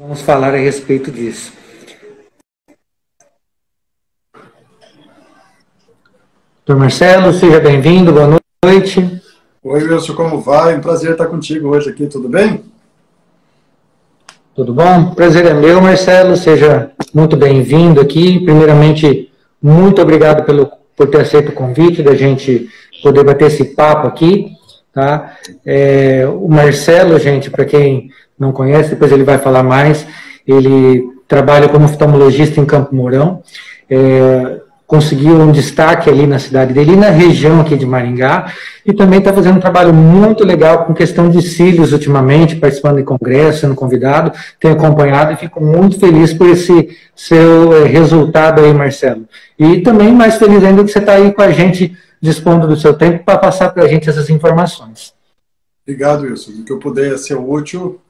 Vamos falar a respeito disso. Doutor Marcelo, seja bem-vindo, boa noite. Oi, Wilson, como vai? Um prazer estar contigo hoje aqui, tudo bem? Tudo bom? Prazer é meu, Marcelo, seja muito bem-vindo aqui. Primeiramente, muito obrigado pelo, por ter aceito o convite da gente poder bater esse papo aqui. Tá? É, o Marcelo, gente, para quem não conhece, depois ele vai falar mais. Ele trabalha como oftalmologista em Campo Mourão. É, conseguiu um destaque ali na cidade dele na região aqui de Maringá, e também está fazendo um trabalho muito legal com questão de cílios ultimamente, participando de congresso, sendo convidado, tenho acompanhado e fico muito feliz por esse seu é, resultado aí, Marcelo. E também mais feliz ainda que você está aí com a gente, dispondo do seu tempo para passar para a gente essas informações. Obrigado, Wilson. O que eu puder ser útil,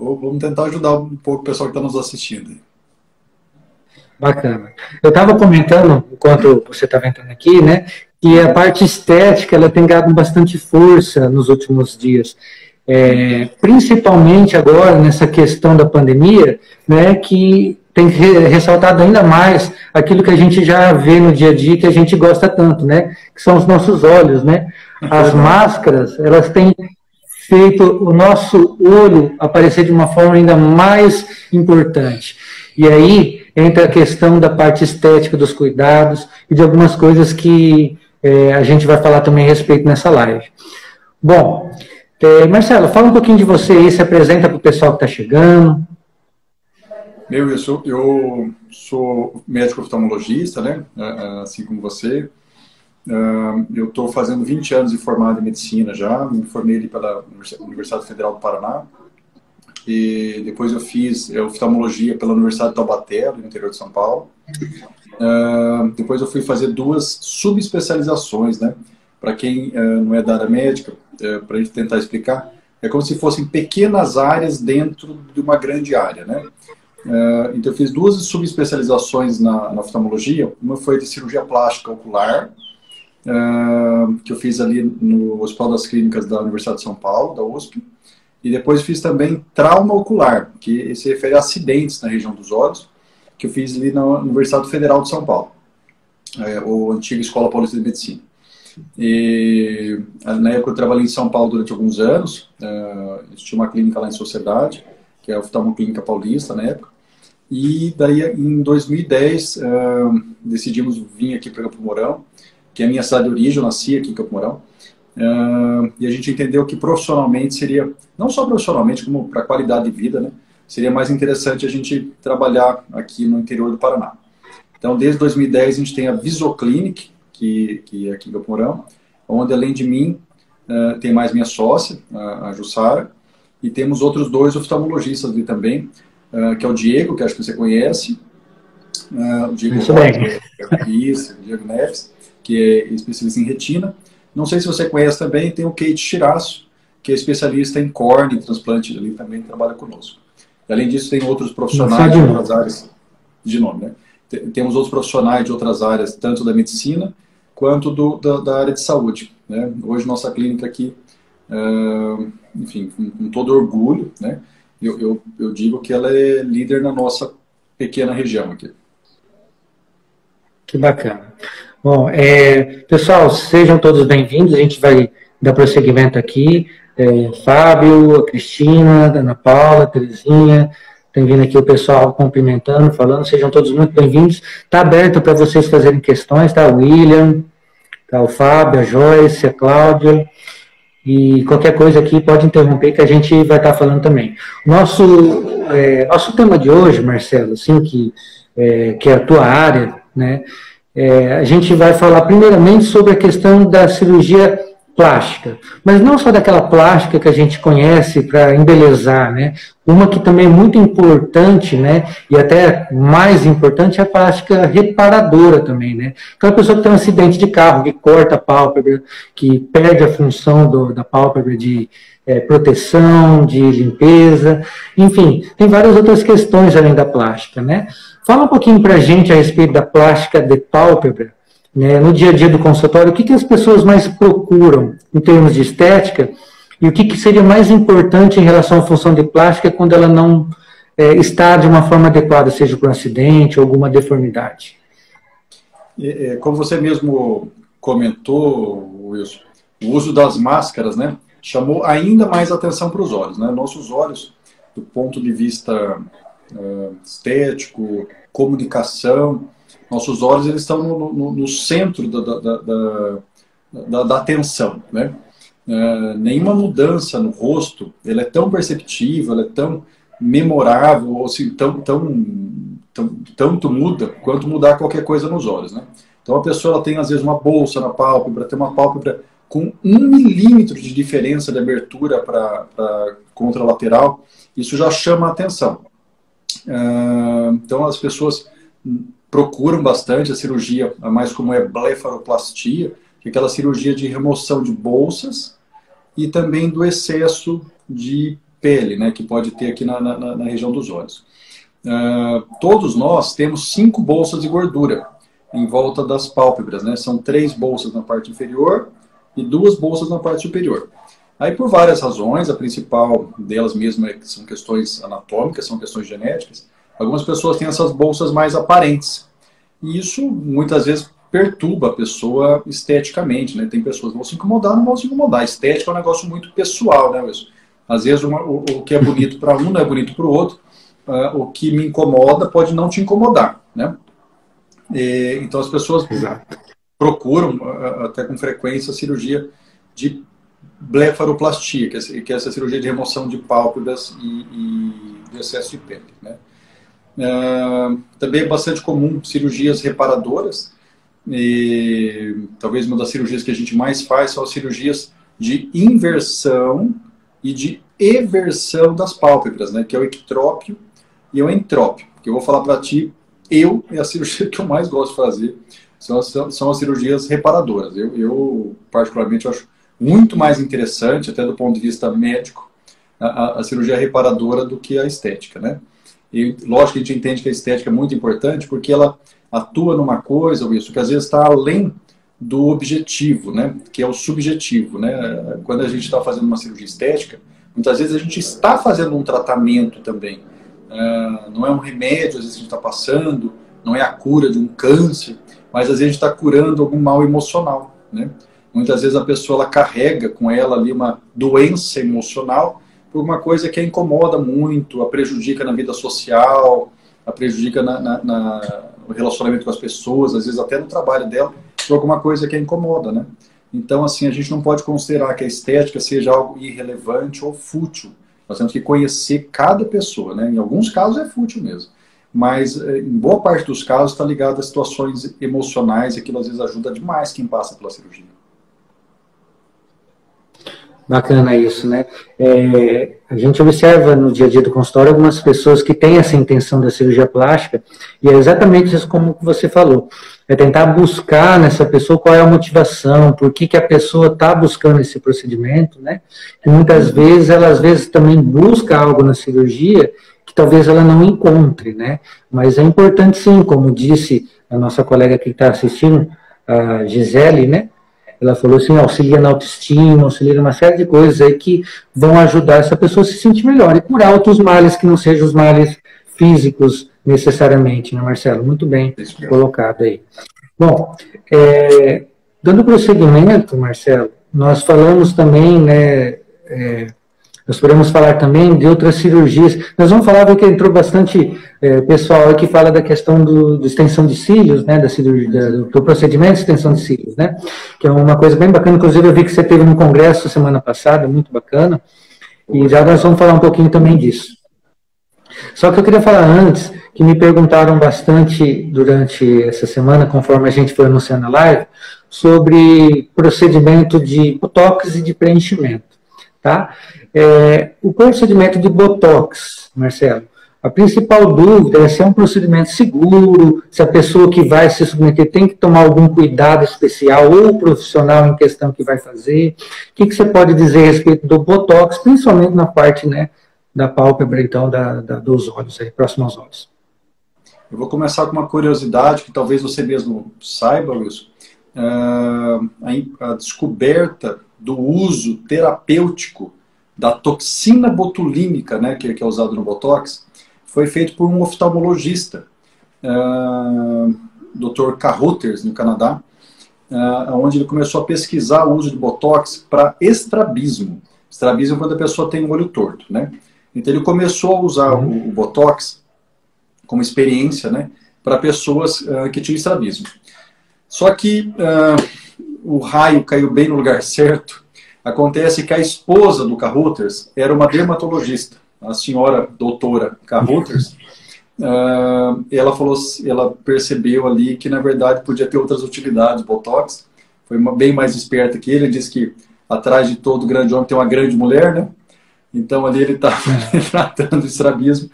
vamos tentar ajudar um pouco o pessoal que está nos assistindo. Bacana. Eu estava comentando, enquanto você estava entrando aqui, né, que a parte estética ela tem ganhado bastante força nos últimos dias. É, principalmente agora nessa questão da pandemia, né, que tem ressaltado ainda mais aquilo que a gente já vê no dia a dia que a gente gosta tanto, né, que são os nossos olhos, né. As máscaras, elas têm feito o nosso olho aparecer de uma forma ainda mais importante. E aí entra a questão da parte estética dos cuidados e de algumas coisas que é, a gente vai falar também a respeito nessa live. Bom, é, Marcelo, fala um pouquinho de você aí, se apresenta para o pessoal que está chegando. Meu, eu sou, eu sou médico oftalmologista, né? Assim como você. Eu estou fazendo 20 anos de formado em medicina já, me formei ali pela Universidade Federal do Paraná. E depois eu fiz oftalmologia pela Universidade de Taubaté, no interior de São Paulo. Uh, depois eu fui fazer duas subespecializações, né? Para quem uh, não é da área médica, uh, é, para a gente tentar explicar, é como se fossem pequenas áreas dentro de uma grande área, né? então eu fiz duas subespecializações na, na oftalmologia. Uma foi de cirurgia plástica ocular, que eu fiz ali no Hospital das Clínicas da Universidade de São Paulo, da USP. E depois fiz também trauma ocular, que se refere a acidentes na região dos olhos, que eu fiz ali na Universidade Federal de São Paulo, é, ou antiga Escola Paulista de Medicina. E na época eu trabalhei em São Paulo durante alguns anos, uh, tinha uma clínica lá em Sociedade, que é a Oftalmoclínica Paulista na época. E daí em 2010 uh, decidimos vir aqui para Campo Mourão, que é a minha cidade de origem, eu nasci aqui em Campo Mourão. Uh, e a gente entendeu que profissionalmente seria, não só profissionalmente, como para a qualidade de vida, né, seria mais interessante a gente trabalhar aqui no interior do Paraná. Então, desde 2010, a gente tem a Visoclinic, que, que é aqui em Camporão, onde além de mim, uh, tem mais minha sócia, a, Jussara, e temos outros dois oftalmologistas ali também, uh, que é o Diego, que acho que você conhece, o Diego bem. Isso, o Diego Neves, que é especialista em retina, não sei se você conhece também, tem o Kate Chiraço, que é especialista em córnea e transplante, ele também trabalha conosco. E, além disso, tem outros profissionais de outras áreas, de nome, né? Temos outros profissionais de outras áreas, tanto da medicina quanto do, da, da, área de saúde. Né? Hoje, nossa clínica aqui, uh, enfim, com, com, todo orgulho, né? Eu, eu, eu digo que ela é líder na nossa pequena região aqui. Que bacana. Bom, é, pessoal, sejam todos bem-vindos. A gente vai dar prosseguimento aqui. É, Fábio, Cristina, Ana Paula, Terezinha, tem vindo aqui o pessoal cumprimentando, falando, sejam todos muito bem-vindos. Está aberto para vocês fazerem questões, tá? O William, tá? O Fábio, a Joyce, a Cláudia. E qualquer coisa aqui pode interromper que a gente vai estar tá falando também. Nosso, é, nosso tema de hoje, Marcelo, assim, que, é, que é a tua área, né? É, a gente vai falar primeiramente sobre a questão da cirurgia plástica, mas não só daquela plástica que a gente conhece para embelezar, né? Uma que também é muito importante, né? E até mais importante é a plástica reparadora também, né? Aquela pessoa que tem um acidente de carro, que corta a pálpebra, que perde a função do, da pálpebra de é, proteção, de limpeza, enfim, tem várias outras questões além da plástica, né? Fala um pouquinho para a gente a respeito da plástica de pálpebra, né, no dia a dia do consultório, o que, que as pessoas mais procuram em termos de estética e o que, que seria mais importante em relação à função de plástica quando ela não é, está de uma forma adequada, seja por um acidente ou alguma deformidade? Como você mesmo comentou, Wilson, o uso das máscaras, né, chamou ainda mais atenção para os olhos, né? Nossos olhos, do ponto de vista uh, estético, comunicação, nossos olhos eles estão no, no, no centro da, da, da, da, da atenção, né? Uh, nenhuma mudança no rosto, ela é tão perceptível, ela é tão memorável, ou assim, tão, tão, tão, tanto muda quanto mudar qualquer coisa nos olhos, né? Então a pessoa ela tem às vezes uma bolsa na pálpebra, tem uma pálpebra com um milímetro de diferença de abertura para contralateral, isso já chama a atenção. Uh, então as pessoas procuram bastante a cirurgia, a mais comum é blefaroplastia, que é aquela cirurgia de remoção de bolsas e também do excesso de pele, né, que pode ter aqui na, na, na região dos olhos. Uh, todos nós temos cinco bolsas de gordura em volta das pálpebras, né? São três bolsas na parte inferior e duas bolsas na parte superior. Aí, por várias razões, a principal delas mesmo é que são questões anatômicas, são questões genéticas. Algumas pessoas têm essas bolsas mais aparentes. E isso, muitas vezes, perturba a pessoa esteticamente, né? Tem pessoas que vão se incomodar, não vão se incomodar. Estética é um negócio muito pessoal, né, Wilson? Às vezes, uma, o, o, que é bonito para um não é bonito para o outro. Uh, o que me incomoda pode não te incomodar, né? E, então, as pessoas Exato. procuram, uh, até com frequência, a cirurgia de blefaroplastia, que é, que é essa cirurgia de remoção de pálpebras e, e de excesso de pele. Né? Uh, também é bastante comum cirurgias reparadoras, e talvez uma das cirurgias que a gente mais faz são as cirurgias de inversão e de eversão das pálpebras, né? que é o ectrópio e o entrópio. Que eu vou falar para ti, eu é a cirurgia que eu mais gosto de fazer, são as, são as cirurgias reparadoras. Eu, eu particularmente, acho muito mais interessante, até do ponto de vista médico, a, a, cirurgia reparadora do que a estética, né? E lógico que a gente entende que a estética é muito importante porque ela atua numa coisa, ou isso, que às vezes está além do objetivo, né? Que é o subjetivo, né? Quando a gente está fazendo uma cirurgia estética, muitas vezes a gente está fazendo um tratamento também. Uh, não é um remédio, às vezes a gente está passando, não é a cura de um câncer, mas às vezes a gente está curando algum mal emocional, né? Muitas vezes a pessoa ela carrega com ela ali uma doença emocional por uma coisa que a incomoda muito, a prejudica na vida social, a prejudica na, na, na, no relacionamento com as pessoas, às vezes até no trabalho dela, por alguma coisa que a incomoda, né? Então, assim, a gente não pode considerar que a estética seja algo irrelevante ou fútil. Nós temos que conhecer cada pessoa, né? Em alguns casos é fútil mesmo. Mas, eh, em boa parte dos casos, está ligado a situações emocionais e aquilo às vezes ajuda demais quem passa pela cirurgia. Bacana isso, né? É, a gente observa no dia a dia do consultório algumas pessoas que têm essa intenção da cirurgia plástica, e é exatamente isso como você falou. É tentar buscar nessa pessoa qual é a motivação, por que, que a pessoa está buscando esse procedimento, né? E muitas vezes ela às vezes também busca algo na cirurgia que talvez ela não encontre, né? Mas é importante sim, como disse a nossa colega que está assistindo, a Gisele, né? Ela falou assim, auxilia na autoestima, auxilia uma série de coisas aí que vão ajudar essa pessoa a se sentir melhor e curar outros males que não sejam os males físicos necessariamente, né, Marcelo? Muito bem colocado aí. Bom, é, dando prosseguimento, Marcelo, nós falamos também, né, é, nós podemos falar também de outras cirurgias. Nós vamos falar que entrou bastante é, pessoal que fala da questão do, do, extensão de cílios, né, da cirurgia, do, do, procedimento de extensão de cílios, né, que é uma coisa bem bacana. Inclusive eu vi que você teve no congresso semana passada, muito bacana. E já nós vamos falar um pouquinho também disso. Só que eu queria falar antes que me perguntaram bastante durante essa semana, conforme a gente foi anunciando a live, sobre procedimento de botox e de preenchimento, tá? É, o procedimento de Botox, Marcelo, a principal dúvida é se é um procedimento seguro, se a pessoa que vai se submeter tem que tomar algum cuidado especial ou o profissional em questão que vai fazer. O que, que você pode dizer a respeito do Botox, principalmente na parte né, da pálpebra, então, da, da, dos olhos, aí, próximo aos olhos? Eu vou começar com uma curiosidade que talvez você mesmo saiba, Wilson. Uh, a, a descoberta do uso terapêutico da toxina botulínica, né, que, que é usado no Botox, foi feito por um oftalmologista, uh, Dr. Carruthers, no Canadá, uh, onde ele começou a pesquisar o uso de Botox para estrabismo. Estrabismo é quando a pessoa tem um olho torto, né? Então ele começou a usar o, o Botox como experiência, né, para pessoas uh, que tinham estrabismo. Só que o raio caiu bem no lugar certo. Acontece que a esposa do Carruthers era uma dermatologista a senhora doutora Carruthers, uh, ela falou, ela percebeu ali que na verdade podia ter outras utilidades, Botox, foi uma, bem mais esperta que ele, ele disse que atrás de todo grande homem tem uma grande mulher, né? Então ali ele estava é. tratando o estrabismo,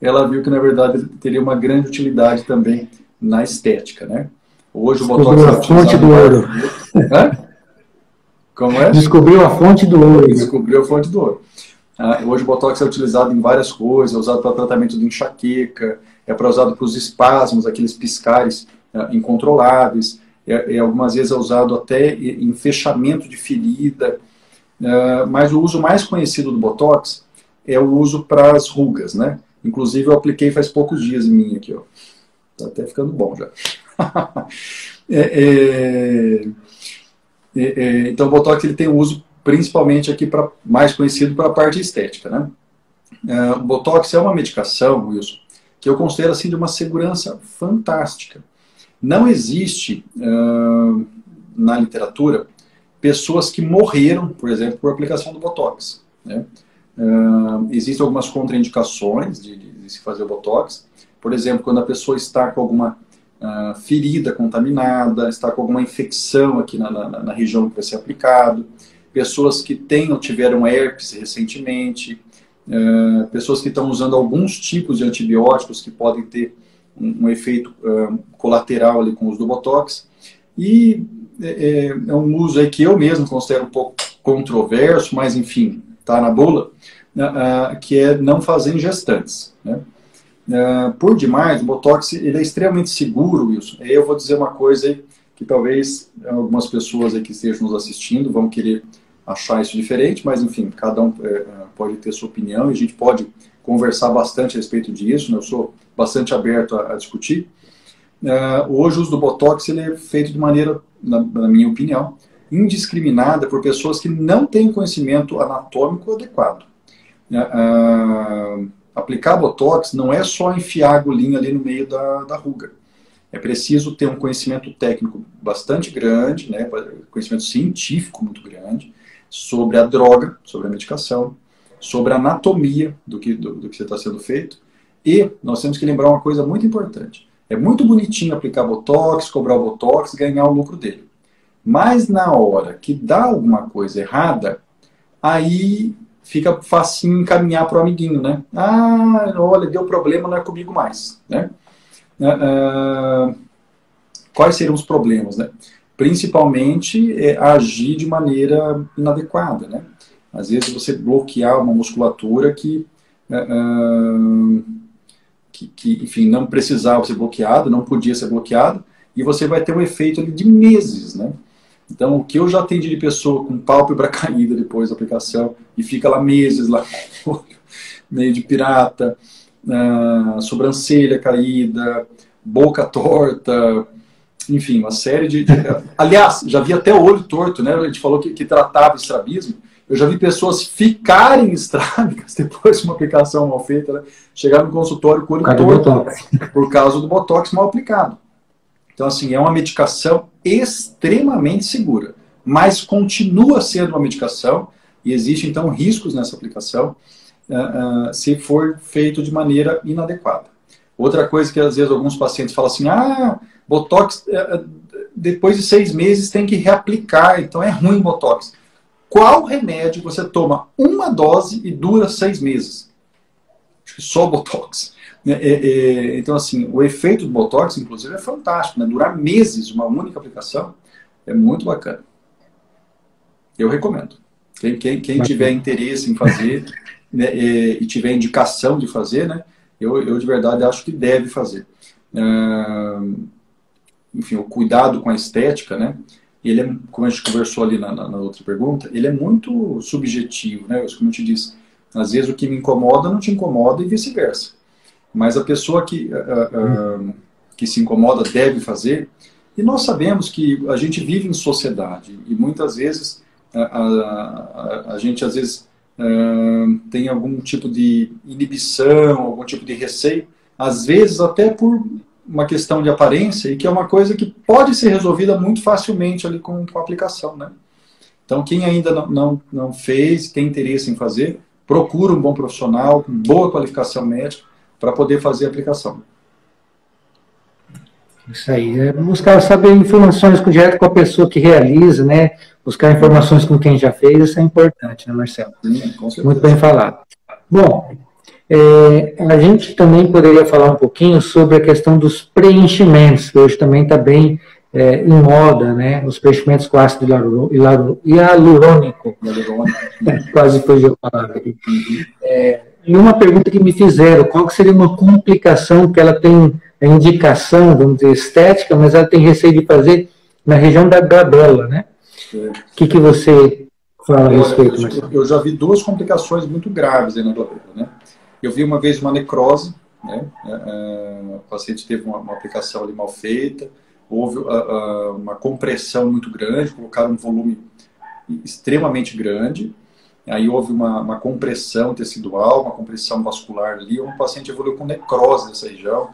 ela viu que na verdade teria uma grande utilidade também na estética, né? Hoje o Botox é a fonte do ouro. Hã? Como é? Descobriu a fonte do ouro. Descobriu a fonte do ouro. Ah, hoje o Botox é utilizado em várias coisas, é usado para tratamento de enxaqueca, é para usado para os espasmos, aqueles piscares ah, incontroláveis, é, é, algumas vezes é usado até em fechamento de ferida, ah, mas o uso mais conhecido do Botox é o uso para as rugas, né? Inclusive eu apliquei faz poucos dias em mim aqui, ó. Tá até ficando bom já. é, é, é, é, então o Botox ele tem um uso principalmente aqui para mais conhecido para a parte estética, né? Uh, o Botox é uma medicação, Wilson, que eu considero assim de uma segurança fantástica. Não existe uh, na literatura pessoas que morreram, por exemplo, por aplicação do Botox. Né? Uh, existem algumas contraindicações de, de, de, se fazer o Botox. Por exemplo, quando a pessoa está com alguma ferida contaminada, está com alguma infecção aqui na, na, na região que vai ser aplicado, pessoas que ou tiveram herpes recentemente, uh, pessoas que estão usando alguns tipos de antibióticos que podem ter um, um efeito uh, colateral ali com o uso do Botox. E é, é, é, um uso aí que eu mesmo considero um pouco controverso, mas enfim, está na bula, uh, que é não fazer em gestantes. Né? Uh, por demais, o Botox ele é extremamente seguro, Wilson. Eu vou dizer uma coisa aí que talvez algumas pessoas aí que estejam nos assistindo vão querer achar isso diferente, mas enfim, cada um é, pode ter sua opinião e a gente pode conversar bastante a respeito disso, né? eu sou bastante aberto a, a discutir. Uh, hoje o uso do Botox ele é feito de maneira, na, na, minha opinião, indiscriminada por pessoas que não têm conhecimento anatômico adequado. Uh, aplicar Botox não é só enfiar a agulhinha ali no meio da, da ruga. É preciso ter um conhecimento técnico bastante grande, né, conhecimento científico muito grande, sobre a droga, sobre a medicação, sobre a anatomia do que, do, do que está sendo feito. E nós temos que lembrar uma coisa muito importante. É muito bonitinho aplicar Botox, cobrar o Botox, ganhar o lucro dele. Mas na hora que dá alguma coisa errada, aí fica facinho encaminhar para o amiguinho, né? Ah, olha, deu problema, não é comigo mais, né? Uh, quais seriam os problemas, né? Principalmente é, agir de maneira inadequada, né? Às vezes você bloquear uma musculatura que, uh, que, que, enfim, não precisava ser bloqueada, não podia ser bloqueada, e você vai ter um efeito de meses, né? Então, o que eu já atendi de pessoa com pálpebra caída depois da aplicação, e fica lá meses, lá meio de pirata, uh, sobrancelha caída, boca torta, enfim, uma série de, de, Aliás, já vi até olho torto, né? A gente falou que, que tratava estrabismo. Eu já vi pessoas ficarem estrábicas depois de uma aplicação mal feita, né? chegar no consultório com o olho torto por causa do botox mal aplicado. Então, assim, é uma medicação extremamente segura, mas continua sendo uma medicação e existem, então, riscos nessa aplicação uh, uh, se for feito de maneira inadequada. Outra coisa que às vezes alguns pacientes falam assim, ah, Botox uh, depois de seis meses tem que reaplicar, então é ruim Botox. Qual remédio você toma uma dose e dura seis meses? Só Botox. É, é, é, então, assim, o efeito do Botox, inclusive, é fantástico. Né? Durar meses, uma única aplicação, é muito bacana. Eu recomendo. Quem, quem, quem tiver interesse em fazer, né, e, e, tiver indicação de fazer, né, eu, eu de verdade acho que deve fazer. Uh, enfim, o cuidado com a estética, né, ele é, como a gente conversou ali na, na, na, outra pergunta, ele é muito subjetivo, né, como eu te disse, às vezes o que me incomoda não te incomoda e vice-versa. Mas a pessoa que, uh, uh, que se incomoda deve fazer. E nós sabemos que a gente vive em sociedade e muitas vezes a, a, a gente às vezes uh, tem algum tipo de inibição, algum tipo de receio, às vezes até por uma questão de aparência e que é uma coisa que pode ser resolvida muito facilmente ali com, com a aplicação, né? Então, quem ainda não, não, não fez, tem interesse em fazer, procura um bom profissional, com boa qualificação médica, para poder fazer a aplicação. Isso aí. É buscar saber informações direto com a pessoa que realiza, né? Buscar informações com quem já fez, isso é importante, né, Marcelo? Sim, Muito bem falado. Bom, é, a gente também poderia falar um pouquinho sobre a questão dos preenchimentos, que hoje também está bem é, em moda, né? Os preenchimentos com ácido hialurônico. Quase foi a palavra aqui. É, e uma pergunta que me fizeram, qual seria uma complicação que ela tem indicação, vamos dizer, estética, mas ela tem receio de fazer na região da glabela, né? O que, que você fala a respeito, Marcelo? Eu já vi duas complicações muito graves aí na glabela, né? Eu vi uma vez uma necrose, né? É, é, o paciente teve uma, uma aplicação ali mal feita, houve uh, uh, uma compressão muito grande, colocaram um volume extremamente grande, aí houve uma, uma compressão tecidual, uma compressão vascular ali, o paciente evoluiu com necrose nessa região,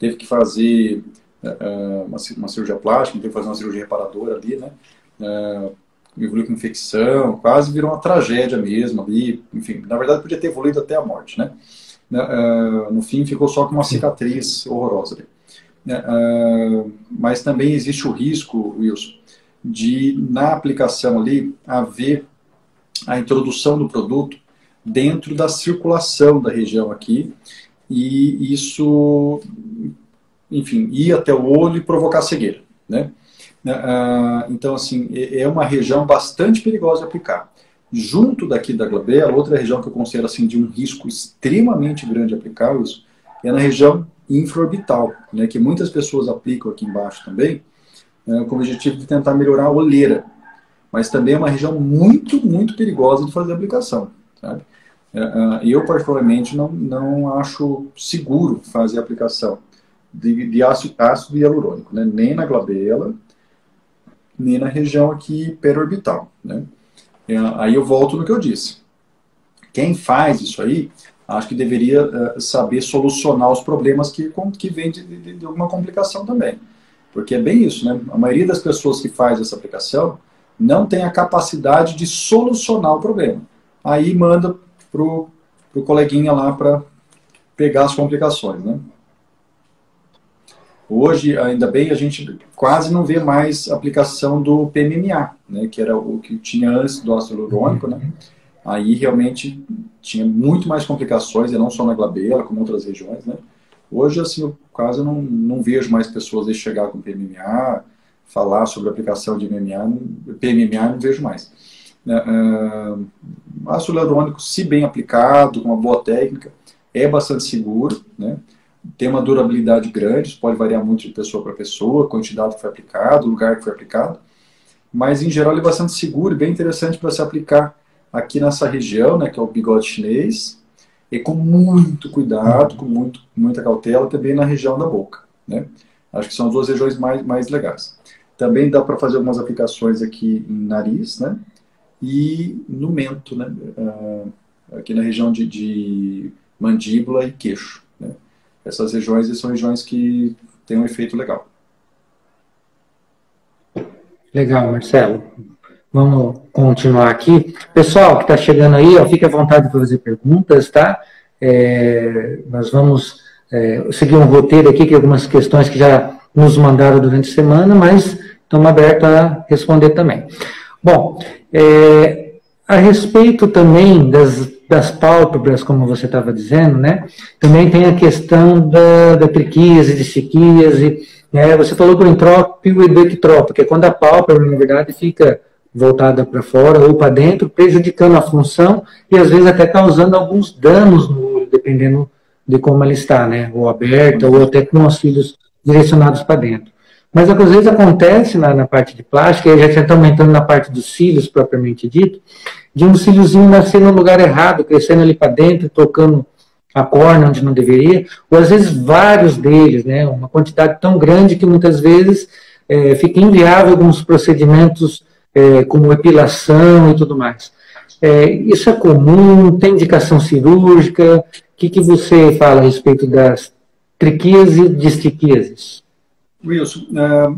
teve que fazer uh, uma, uma, cirurgia plástica, teve que fazer uma cirurgia reparadora ali, né? Uh, evoluiu com infecção, quase virou uma tragédia mesmo ali, enfim, na verdade podia ter evoluído até a morte, né? Uh, no fim ficou só com uma cicatriz horrorosa ali. Uh, mas também existe o risco, Wilson, de na aplicação ali haver a introdução do produto dentro da circulação da região aqui e isso, enfim, ir até o olho e provocar cegueira, né? Ah, então, assim, é, é uma região bastante perigosa de aplicar. Junto daqui da glabela, outra região que eu considero assim de um risco extremamente grande de aplicar isso é na região infraorbital, né, que muitas pessoas aplicam aqui embaixo também, né, com o objetivo de tentar melhorar a olheira. Mas também é uma região muito, muito perigosa de fazer aplicação. Sabe? É, é, eu, particularmente, não, não acho seguro fazer aplicação de, de ácido, ácido hialurônico, né? nem na glabela, nem na região aqui perorbital. Né? É, aí eu volto no que eu disse. Quem faz isso aí, acho que deveria saber solucionar os problemas que, que vêm de, de, de, alguma complicação também. Porque é bem isso, né? A maioria das pessoas que faz essa aplicação não tem a capacidade de solucionar o problema. Aí manda pro, pro coleguinha lá para pegar as complicações, né? Hoje, ainda bem, a gente quase não vê mais aplicação do PMMA, né, que era o que tinha antes do ácido hialurônico, né? Aí realmente tinha muito mais complicações, e não só na glabela, como outras regiões, né? Hoje, assim, eu quase não, não vejo mais pessoas chegar com PMMA, falar sobre aplicação de MMA, PMMA não vejo mais. Uh, ácido hialurônico, se bem aplicado, com uma boa técnica, é bastante seguro, né? tem uma durabilidade grande, pode variar muito de pessoa para pessoa, quantidade que foi aplicado, lugar que foi aplicado, mas em geral ele é bastante seguro e bem interessante para se aplicar aqui nessa região, né, que é o bigode chinês, e com muito cuidado, com muito, muita cautela, também na região da boca. Né? Acho que são as duas regiões mais, mais legais. Também dá para fazer algumas aplicações aqui em nariz, né? E no mento, né? Uh, aqui na região de, de mandíbula e queixo. Né? Essas regiões são regiões que têm um efeito legal. Legal, Marcelo. Vamos continuar aqui. Pessoal que está chegando aí, ó, fique à vontade para fazer perguntas, tá? É, nós vamos é, seguir um roteiro aqui, que algumas questões que já nos mandaram durante a semana, mas estamos abertos a responder também. Bom, é, a respeito também das, das pálpebras, como você estava dizendo, né? Também tem a questão da, da triquíase, de siquíase, né? Você falou do entrópio e do ectrópio, que é quando a pálpebra, na verdade, fica voltada para fora ou para dentro, prejudicando a função e às vezes até causando alguns danos no olho, dependendo de como ela está, né? Ou aberta, ou até com os cílios direcionados para dentro. Mas às vezes acontece na, na parte de plástica, e já está aumentando na parte dos cílios propriamente dito, de um cíliozinho nascer no lugar errado, crescendo ali para dentro, tocando a córnea onde não deveria, ou às vezes vários deles, né, uma quantidade tão grande que muitas vezes é, fica inviável alguns procedimentos é, como epilação e tudo mais. É, isso é comum? Tem indicação cirúrgica? O que, que você fala a respeito das triquias e distriquias? Wilson,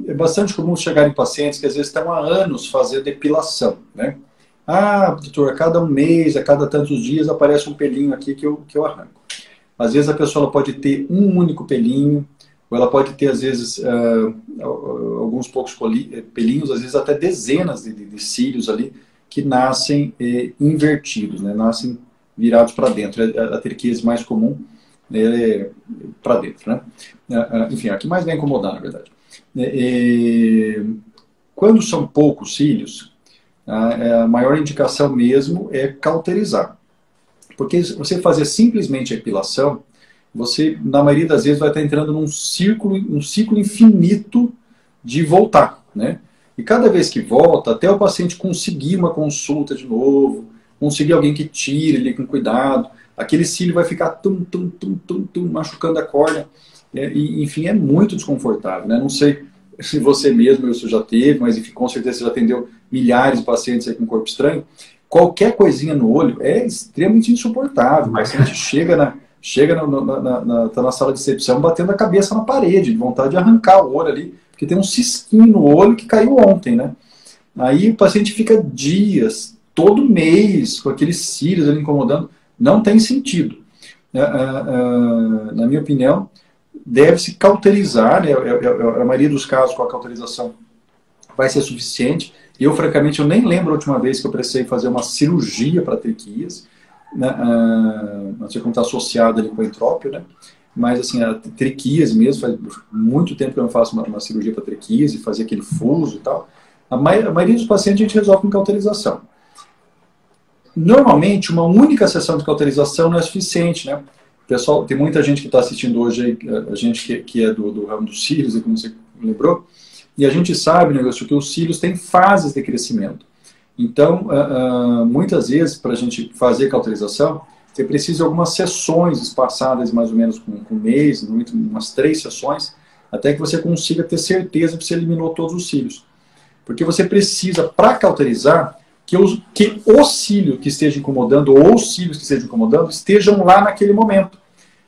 é, é bastante comum chegar em pacientes que às vezes estão há anos fazendo depilação, né? Ah, doutor, a cada um mês, a cada tantos dias aparece um pelinho aqui que eu, que eu arranco. Às vezes a pessoa pode ter um único pelinho, ou ela pode ter, às vezes, uh, alguns poucos pelinhos, às vezes até dezenas de, de cílios ali, que nascem eh, invertidos, né? nascem virados para dentro. A, a triquise mais comum é para dentro. Né? Uh, enfim, a que mais vai incomodar, na verdade. quando são poucos cílios, a, a maior indicação mesmo é cauterizar. Porque se você fazer simplesmente a epilação, você, na maioria das vezes, vai estar entrando num círculo, um ciclo infinito de voltar, né? E cada vez que volta, até o paciente conseguir uma consulta de novo, conseguir alguém que tire ele com cuidado, aquele cílio vai ficar tum, tum, tum, tum, tum, machucando a córnea. É, e, enfim, é muito desconfortável, né? Não sei se você mesmo isso já teve, mas enfim, com certeza você já atendeu milhares de pacientes aí com corpo estranho qualquer coisinha no olho é extremamente insuportável. O paciente chega na, chega no, na, na, tá na sala de recepção batendo a cabeça na parede, de vontade de arrancar o olho ali, porque tem um cisquinho no olho que caiu ontem, né? Aí o paciente fica dias, todo mês, com aqueles cílios ali incomodando. Não tem sentido. É, é, é, na minha opinião, deve-se cauterizar, né? a maioria dos casos com a cauterização vai ser suficiente. Eu, francamente, eu nem lembro a última vez que eu precisei fazer uma cirurgia para triquias, né? Não sei como está associado ali com a entrópio, né? Mas, assim, a triquias mesmo, faz muito tempo que eu não faço uma, uma cirurgia para triquias e fazer aquele fuso e tal. A, a maioria dos pacientes a gente resolve com cauterização. Normalmente, uma única sessão de cauterização não é suficiente, né? Pessoal, tem muita gente que está assistindo hoje, a gente que, que é do, do ramo dos cílios, como você lembrou, e a gente sabe, negócio, que os cílios têm fases de crescimento. Então, uh, uh, muitas vezes, para a gente fazer cauterização, você precisa de algumas sessões espaçadas, mais ou menos com, com um mês, umas três sessões, até que você consiga ter certeza que você eliminou todos os cílios. Porque você precisa, para cauterizar, que, os, que o cílio que esteja incomodando, ou os cílios que estejam incomodando, estejam lá naquele momento.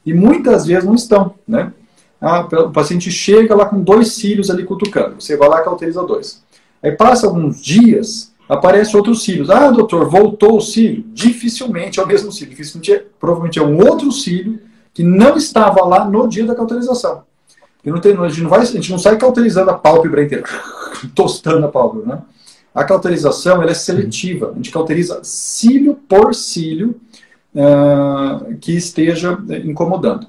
E muitas vezes não estão, né? Ah, o paciente chega lá com dois cílios ali cutucando. Você vai lá e cauteriza dois. Aí passa alguns dias, aparece outros cílios. Ah, doutor, voltou o cílio. Dificilmente é o mesmo cílio. Dificilmente é, provavelmente é um outro cílio que não estava lá no dia da cauterização. Não tem, a, gente não vai, a gente não sai cauterizando a pálpebra inteira, tostando a pálpebra. Né? A cauterização é seletiva. A gente cauteriza cílio por cílio uh, que esteja incomodando.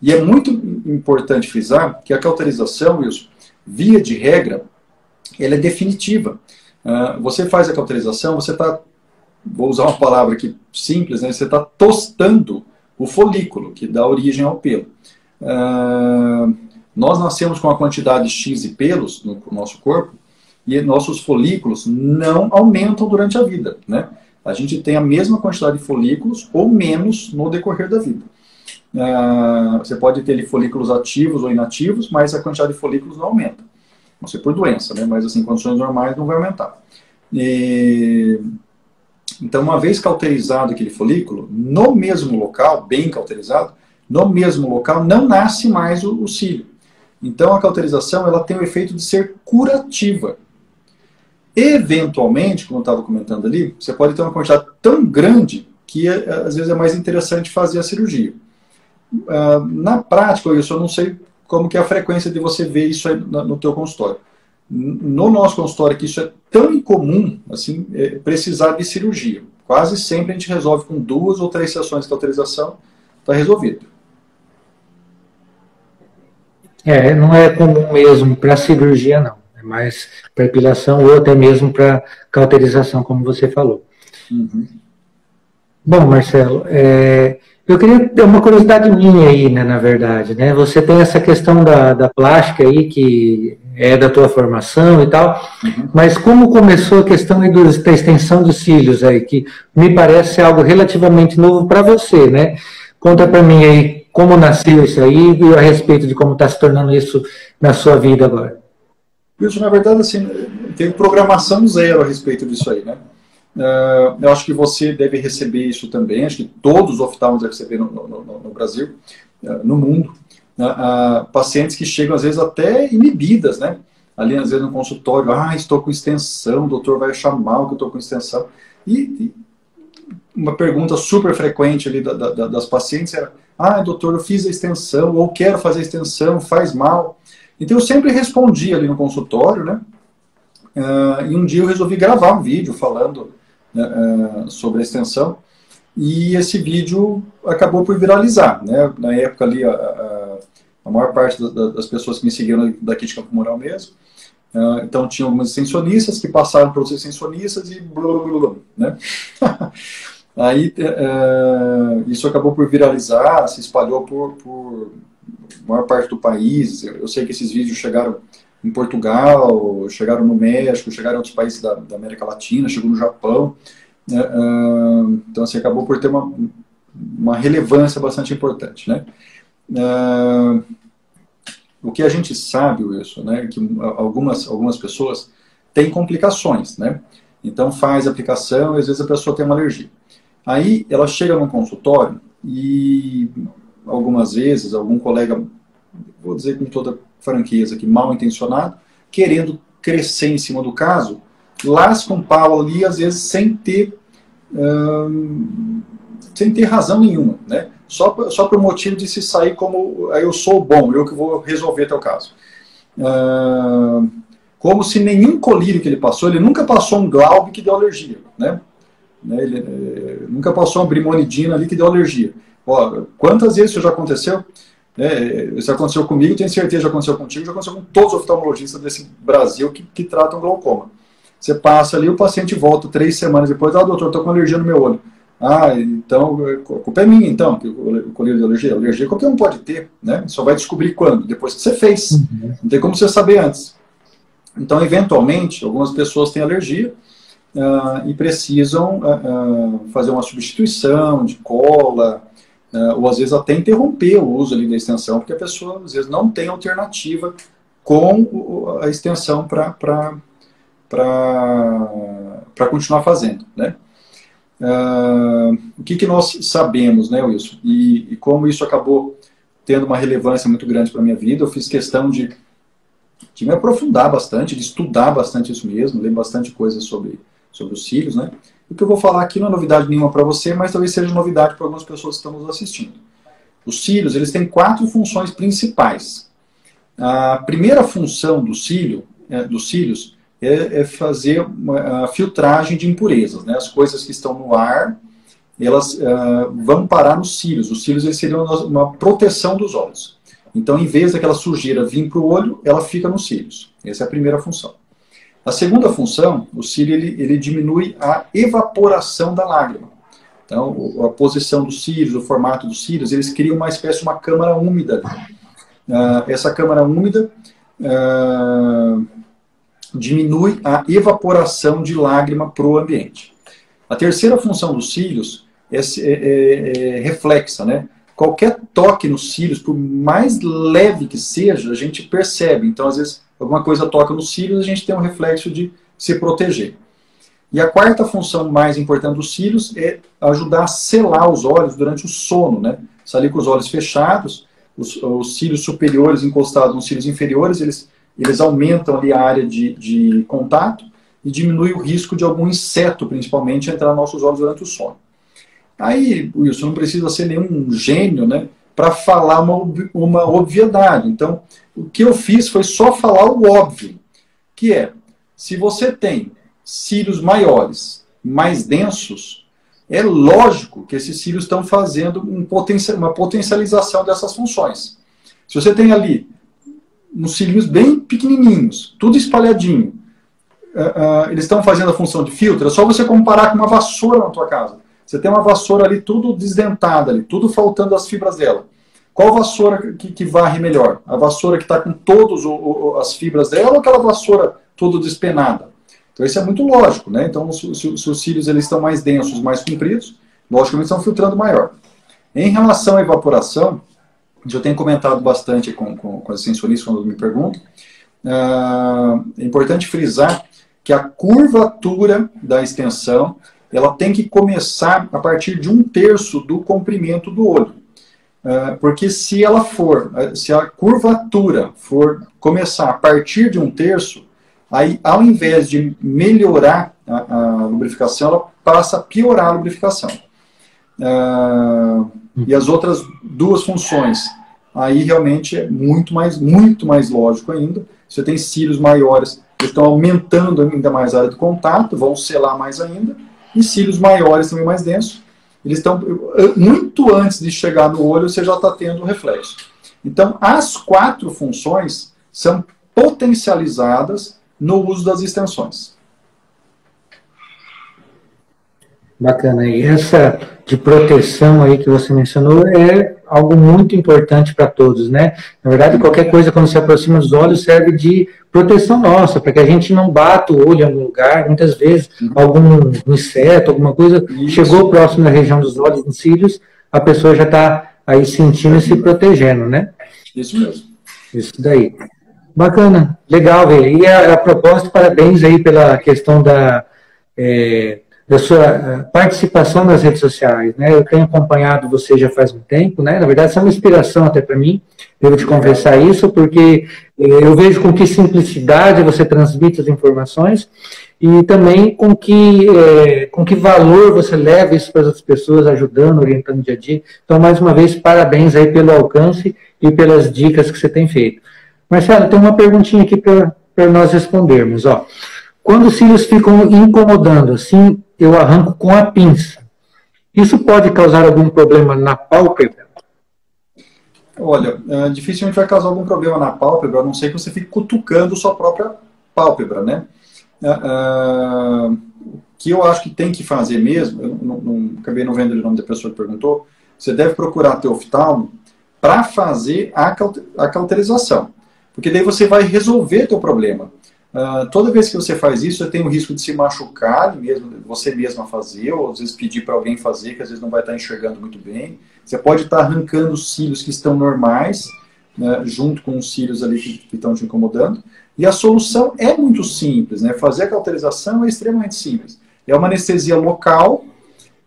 E é muito importante frisar que a cauterização, Wilson, via de regra, ela é definitiva. Uh, você faz a cauterização, você está, vou usar uma palavra aqui simples, né, você está tostando o folículo, que dá origem ao pelo. Uh, nós nascemos com uma quantidade X de pelos no, no nosso corpo, e nossos folículos não aumentam durante a vida. Né? A gente tem a mesma quantidade de folículos ou menos no decorrer da vida. Uh, você pode ter folículos ativos ou inativos, mas a quantidade de folículos não aumenta. Não sei por doença, né? mas assim, em condições normais não vai aumentar. E... Então, uma vez cauterizado aquele folículo, no mesmo local, bem cauterizado, no mesmo local não nasce mais o, o cílio. Então, a cauterização ela tem o efeito de ser curativa. Eventualmente, como eu estava comentando ali, você pode ter uma quantidade tão grande que às vezes é mais interessante fazer a cirurgia. Uh, na prática, eu só não sei como que é a frequência de você ver isso aí no, teu consultório. No nosso consultório, que isso é tão incomum, assim, é precisar de cirurgia. Quase sempre a gente resolve com duas ou três sessões de autorização, está resolvido. É, não é comum mesmo para cirurgia, não. É mais para epilação ou até mesmo para cauterização, como você falou. Uhum. Bom, Marcelo, é, eu queria ter uma curiosidade minha aí, né, na verdade, né? Você tem essa questão da, da plástica aí, que é da tua formação e tal, uhum. mas como começou a questão da extensão dos cílios aí, que me parece algo relativamente novo para você, né? Conta para mim aí como nasceu isso aí e a respeito de como está se tornando isso na sua vida agora. Isso, na verdade, assim, tem programação zero a respeito disso aí, né? Uh, eu acho que você deve receber isso também, acho que todos os oftalmos devem receber no, no, no, Brasil, uh, no mundo, uh, pacientes que chegam às vezes até inibidas, né? Ali às vezes no consultório, ah, estou com extensão, o doutor vai achar mal que eu estou com extensão. E, e, uma pergunta super frequente ali da, da, das pacientes era, ah, doutor, eu fiz a extensão, ou quero fazer a extensão, faz mal. Então eu sempre respondi ali no consultório, né? e um dia eu resolvi gravar um vídeo falando né, uh, sobre a extensão, e esse vídeo acabou por viralizar. Né? Na época ali, a, a, a maior parte da, das pessoas que me seguiram daqui de Campo Mourão mesmo, uh, então tinha algumas extensionistas que passaram para outros extensionistas e blá, blá, blá, né? Aí uh, isso acabou por viralizar, se espalhou por, por maior parte do país. Eu, sei que esses vídeos chegaram em Portugal, chegaram no México, chegaram em outros países da, da América Latina, chegou no Japão. Né, então, assim, acabou por ter uma, uma relevância bastante importante, né? O que a gente sabe, Wilson, né, que algumas, algumas pessoas têm complicações, né? Então faz aplicação e às vezes a pessoa tem uma alergia. Aí ela chega no consultório e algumas vezes algum colega, vou dizer com toda franqueza aqui, mal intencionado, querendo crescer em cima do caso, lasca um pau ali, às vezes, sem ter, hum, sem ter razão nenhuma, né? Só, só por motivo de se sair como eu sou bom, eu que vou resolver teu caso. Hum, como se nenhum colírio que ele passou, ele nunca passou um Glaube que deu alergia, né? né ele, eh, nunca passou uma brimonidina ali que deu alergia. Ó, quantas vezes isso já aconteceu? É, isso aconteceu comigo, tenho certeza que já aconteceu contigo, já aconteceu com todos os oftalmologistas desse Brasil que, que tratam glaucoma. Você passa ali, o paciente volta três semanas depois, ah, doutor, estou com alergia no meu olho. Ah, então, a culpa é minha, então, que o colírio de alergia. Alergia qualquer um pode ter, né? Só vai descobrir quando? Depois que você fez. Uhum. Não tem como você saber antes. Então, eventualmente, algumas pessoas têm alergia uh, e precisam uh, uh, fazer uma substituição de cola, uh, ou às vezes até interromper o uso ali da extensão, porque a pessoa às vezes não tem alternativa com a extensão para continuar fazendo, né? Uh, o que, que nós sabemos, né, Wilson? E, e como isso acabou tendo uma relevância muito grande para a minha vida, eu fiz questão de, de me aprofundar bastante, de estudar bastante isso mesmo, ler bastante coisas sobre, sobre os cílios, né? O que eu vou falar aqui não é novidade nenhuma para você, mas talvez seja novidade para algumas pessoas que estão nos assistindo. Os cílios, eles têm quatro funções principais. A primeira função do cílio, é, dos cílios é, é fazer a filtragem de impurezas. Né? As coisas que estão no ar, elas uh, vão parar nos cílios. Os cílios eles seriam uma proteção dos olhos. Então, em vez daquela sujeira vir para o olho, ela fica nos cílios. Essa é a primeira função. A segunda função, o cílio ele, ele diminui a evaporação da lágrima. Então, a posição dos cílios, o formato dos cílios, eles criam uma espécie de uma câmara úmida. Uh, essa câmara úmida uh, diminui a evaporação de lágrima para o ambiente. A terceira função dos cílios é, é, é, reflexa, né? Qualquer toque nos cílios, por mais leve que seja, a gente percebe. Então, às vezes, alguma coisa toca nos cílios, a gente tem um reflexo de se proteger. E a quarta função mais importante dos cílios é ajudar a selar os olhos durante o sono, né? Se ali com os olhos fechados, os, os cílios superiores encostados nos cílios inferiores, eles, eles aumentam ali a área de, de contato e diminui o risco de algum inseto, principalmente, entrar nos nossos olhos durante o sono. Aí, Wilson, não precisa ser nenhum gênio, né? Para falar uma, uma obviedade. Então, o que eu fiz foi só falar o óbvio, que é, se você tem cílios maiores, mais densos, é lógico que esses cílios estão fazendo um uma potencialização dessas funções. Se você tem ali uns cílios bem pequenininhos, tudo espalhadinho, uh, uh, eles estão fazendo a função de filtro, é só você comparar com uma vassoura na tua casa. Você tem uma vassoura ali tudo desdentada, ali, tudo faltando as fibras dela. Qual vassoura que, que varre melhor? A vassoura que está com todas as fibras dela ou aquela vassoura toda despenada? Então isso é muito lógico, né? Então se, se, se os cílios eles estão mais densos, mais compridos, logicamente estão filtrando maior. Em relação à evaporação, eu tenho comentado bastante com, com, com as extensionistas quando me perguntam, uh, é importante frisar que a curvatura da extensão ela tem que começar a partir de um terço do comprimento do olho. Uh, porque se ela for, se a curvatura for começar a partir de um terço, aí ao invés de melhorar a, a lubrificação, ela passa a piorar a lubrificação. Uh, e as outras duas funções, aí realmente é muito mais, muito mais lógico ainda. Você tem cílios maiores, que estão aumentando ainda mais a área de contato, vão selar mais ainda, e cílios maiores também mais densos, eles estão muito antes de chegar no olho, você já está tendo o reflexo. Então, as quatro funções são potencializadas no uso das extensões. Bacana. E essa de proteção aí que você mencionou é algo muito importante para todos, né? Na verdade, qualquer coisa quando se aproxima dos olhos serve de proteção nossa, para que a gente não bata o olho em algum lugar. Muitas vezes, uhum. algum inseto, alguma coisa Isso. chegou próximo da região dos olhos, dos cílios, a pessoa já está aí sentindo e se protegendo, né? Isso mesmo. Isso daí. Bacana, legal ver. E a, a propósito, parabéns aí pela questão da é, da sua eh, participação nas redes sociais, né? Eu tenho acompanhado você já faz um tempo, né? Na verdade, isso é uma inspiração até para mim, devo te conversar isso, porque eh, eu vejo com que simplicidade você transmite as informações e também com que, é, com que valor você leva isso para as pessoas, ajudando, orientando o dia a dia. Então, mais uma vez, parabéns aí pelo alcance e pelas dicas que você tem feito. Marcelo, tem uma perguntinha aqui para nós respondermos, ó. Quando os cílios ficam incomodando, assim, eu arranco com a pinça. Isso pode causar algum problema na pálpebra? Olha, uh, dificilmente vai causar algum problema na pálpebra, a não ser que você fique cutucando sua própria pálpebra, né? Uh, uh, que eu acho que tem que fazer mesmo, eu não, não, acabei não vendo o nome da pessoa que perguntou, você deve procurar teu oftalmo para fazer a, a cauterização. Porque daí você vai resolver teu problema. Uh, toda vez que você faz isso, você tem o risco de se machucar, mesmo você mesma fazer, ou às vezes pedir para alguém fazer, que às vezes não vai estar enxergando muito bem. Você pode estar arrancando os cílios que estão normais, né, junto com os cílios ali que, que, estão te incomodando. E a solução é muito simples, né? Fazer a cauterização é extremamente simples. É uma anestesia local.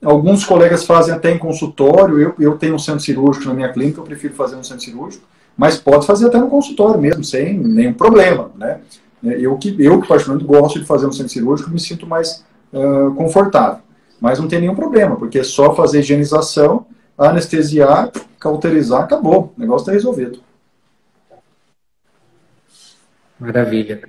Alguns colegas fazem até em consultório. Eu, eu tenho um centro cirúrgico na minha clínica, eu prefiro fazer no centro cirúrgico. Mas pode fazer até no consultório mesmo, sem nenhum problema, né? Né? Eu que, eu que particularmente gosto de fazer um centro cirúrgico, me sinto mais uh, confortável. Mas não tem nenhum problema, porque é só fazer higienização, anestesiar, cauterizar, acabou. O negócio está resolvido. Maravilha.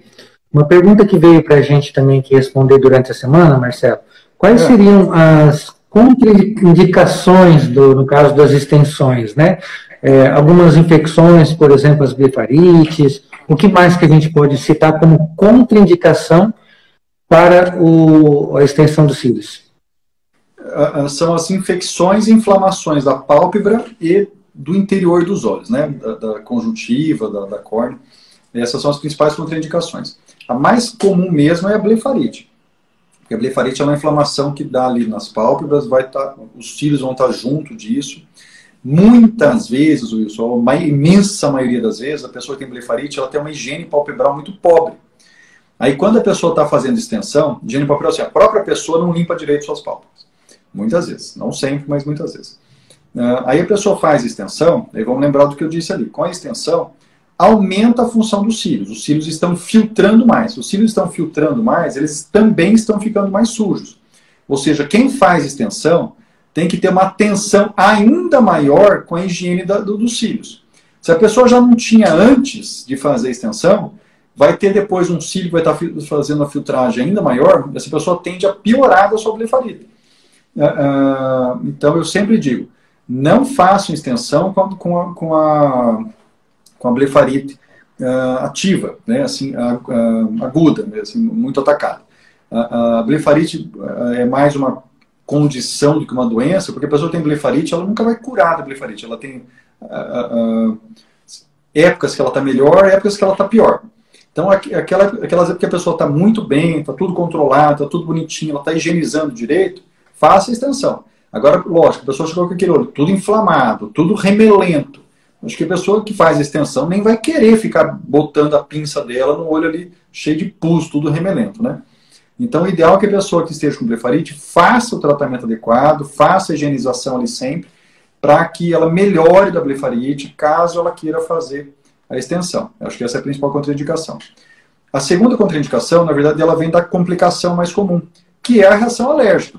Uma pergunta que veio para a gente também que responder durante a semana, Marcelo, quais é. seriam as contraindicações, do, no caso das extensões, né? É, algumas infecções, por exemplo, as blefarites, o que mais que a gente pode citar como contraindicação para o, a extensão dos cílios? São as infecções e inflamações da pálpebra e do interior dos olhos, né? da, da conjuntiva, da, da córnea. Essas são as principais contraindicações. A mais comum mesmo é a blefarite. Porque a blefarite é uma inflamação que dá ali nas pálpebras, vai tá, os cílios vão estar junto disso. Muitas vezes, Wilson, a imensa maioria das vezes, a pessoa que tem blefarite, ela tem uma higiene palpebral muito pobre. Aí quando a pessoa está fazendo extensão, higiene palpebral, assim, a própria pessoa não limpa direito suas pálpebras. Muitas vezes. Não sempre, mas muitas vezes. Uh, aí a pessoa faz extensão, aí vamos lembrar do que eu disse ali. Com a extensão, aumenta a função dos cílios. Os cílios estão filtrando mais. Os cílios estão filtrando mais, eles também estão ficando mais sujos. Ou seja, quem faz extensão tem que ter uma atenção ainda maior com a higiene da, do, dos cílios. Se a pessoa já não tinha antes de fazer a extensão, vai ter depois um cílio que vai estar fazendo a filtragem ainda maior, essa pessoa tende a piorar da sua blefarite. Uh, então eu sempre digo, não façam extensão com a, com a, com a, blefarite uh, ativa, né, assim, aguda, né, assim, muito atacada. A blefarite é mais uma condição do que uma doença, porque a pessoa tem blefarite, ela nunca vai curar da blefarite. Ela tem uh, uh, épocas que ela está melhor, épocas que ela está pior. Então, aquela, aquelas épocas que a pessoa está muito bem, está tudo controlado, está tudo bonitinho, ela está higienizando direito, faça a extensão. Agora, lógico, a pessoa chegou com aquele olho tudo inflamado, tudo remelento. Acho que a pessoa que faz extensão nem vai querer ficar botando a pinça dela no olho ali cheio de pus, tudo remelento, né? Então, o ideal é que a pessoa que esteja com blefarite faça o tratamento adequado, faça a higienização ali sempre, para que ela melhore da blefarite, caso ela queira fazer a extensão. Eu acho que essa é a principal contraindicação. A segunda contraindicação, na verdade, ela vem da complicação mais comum, que é a reação alérgica.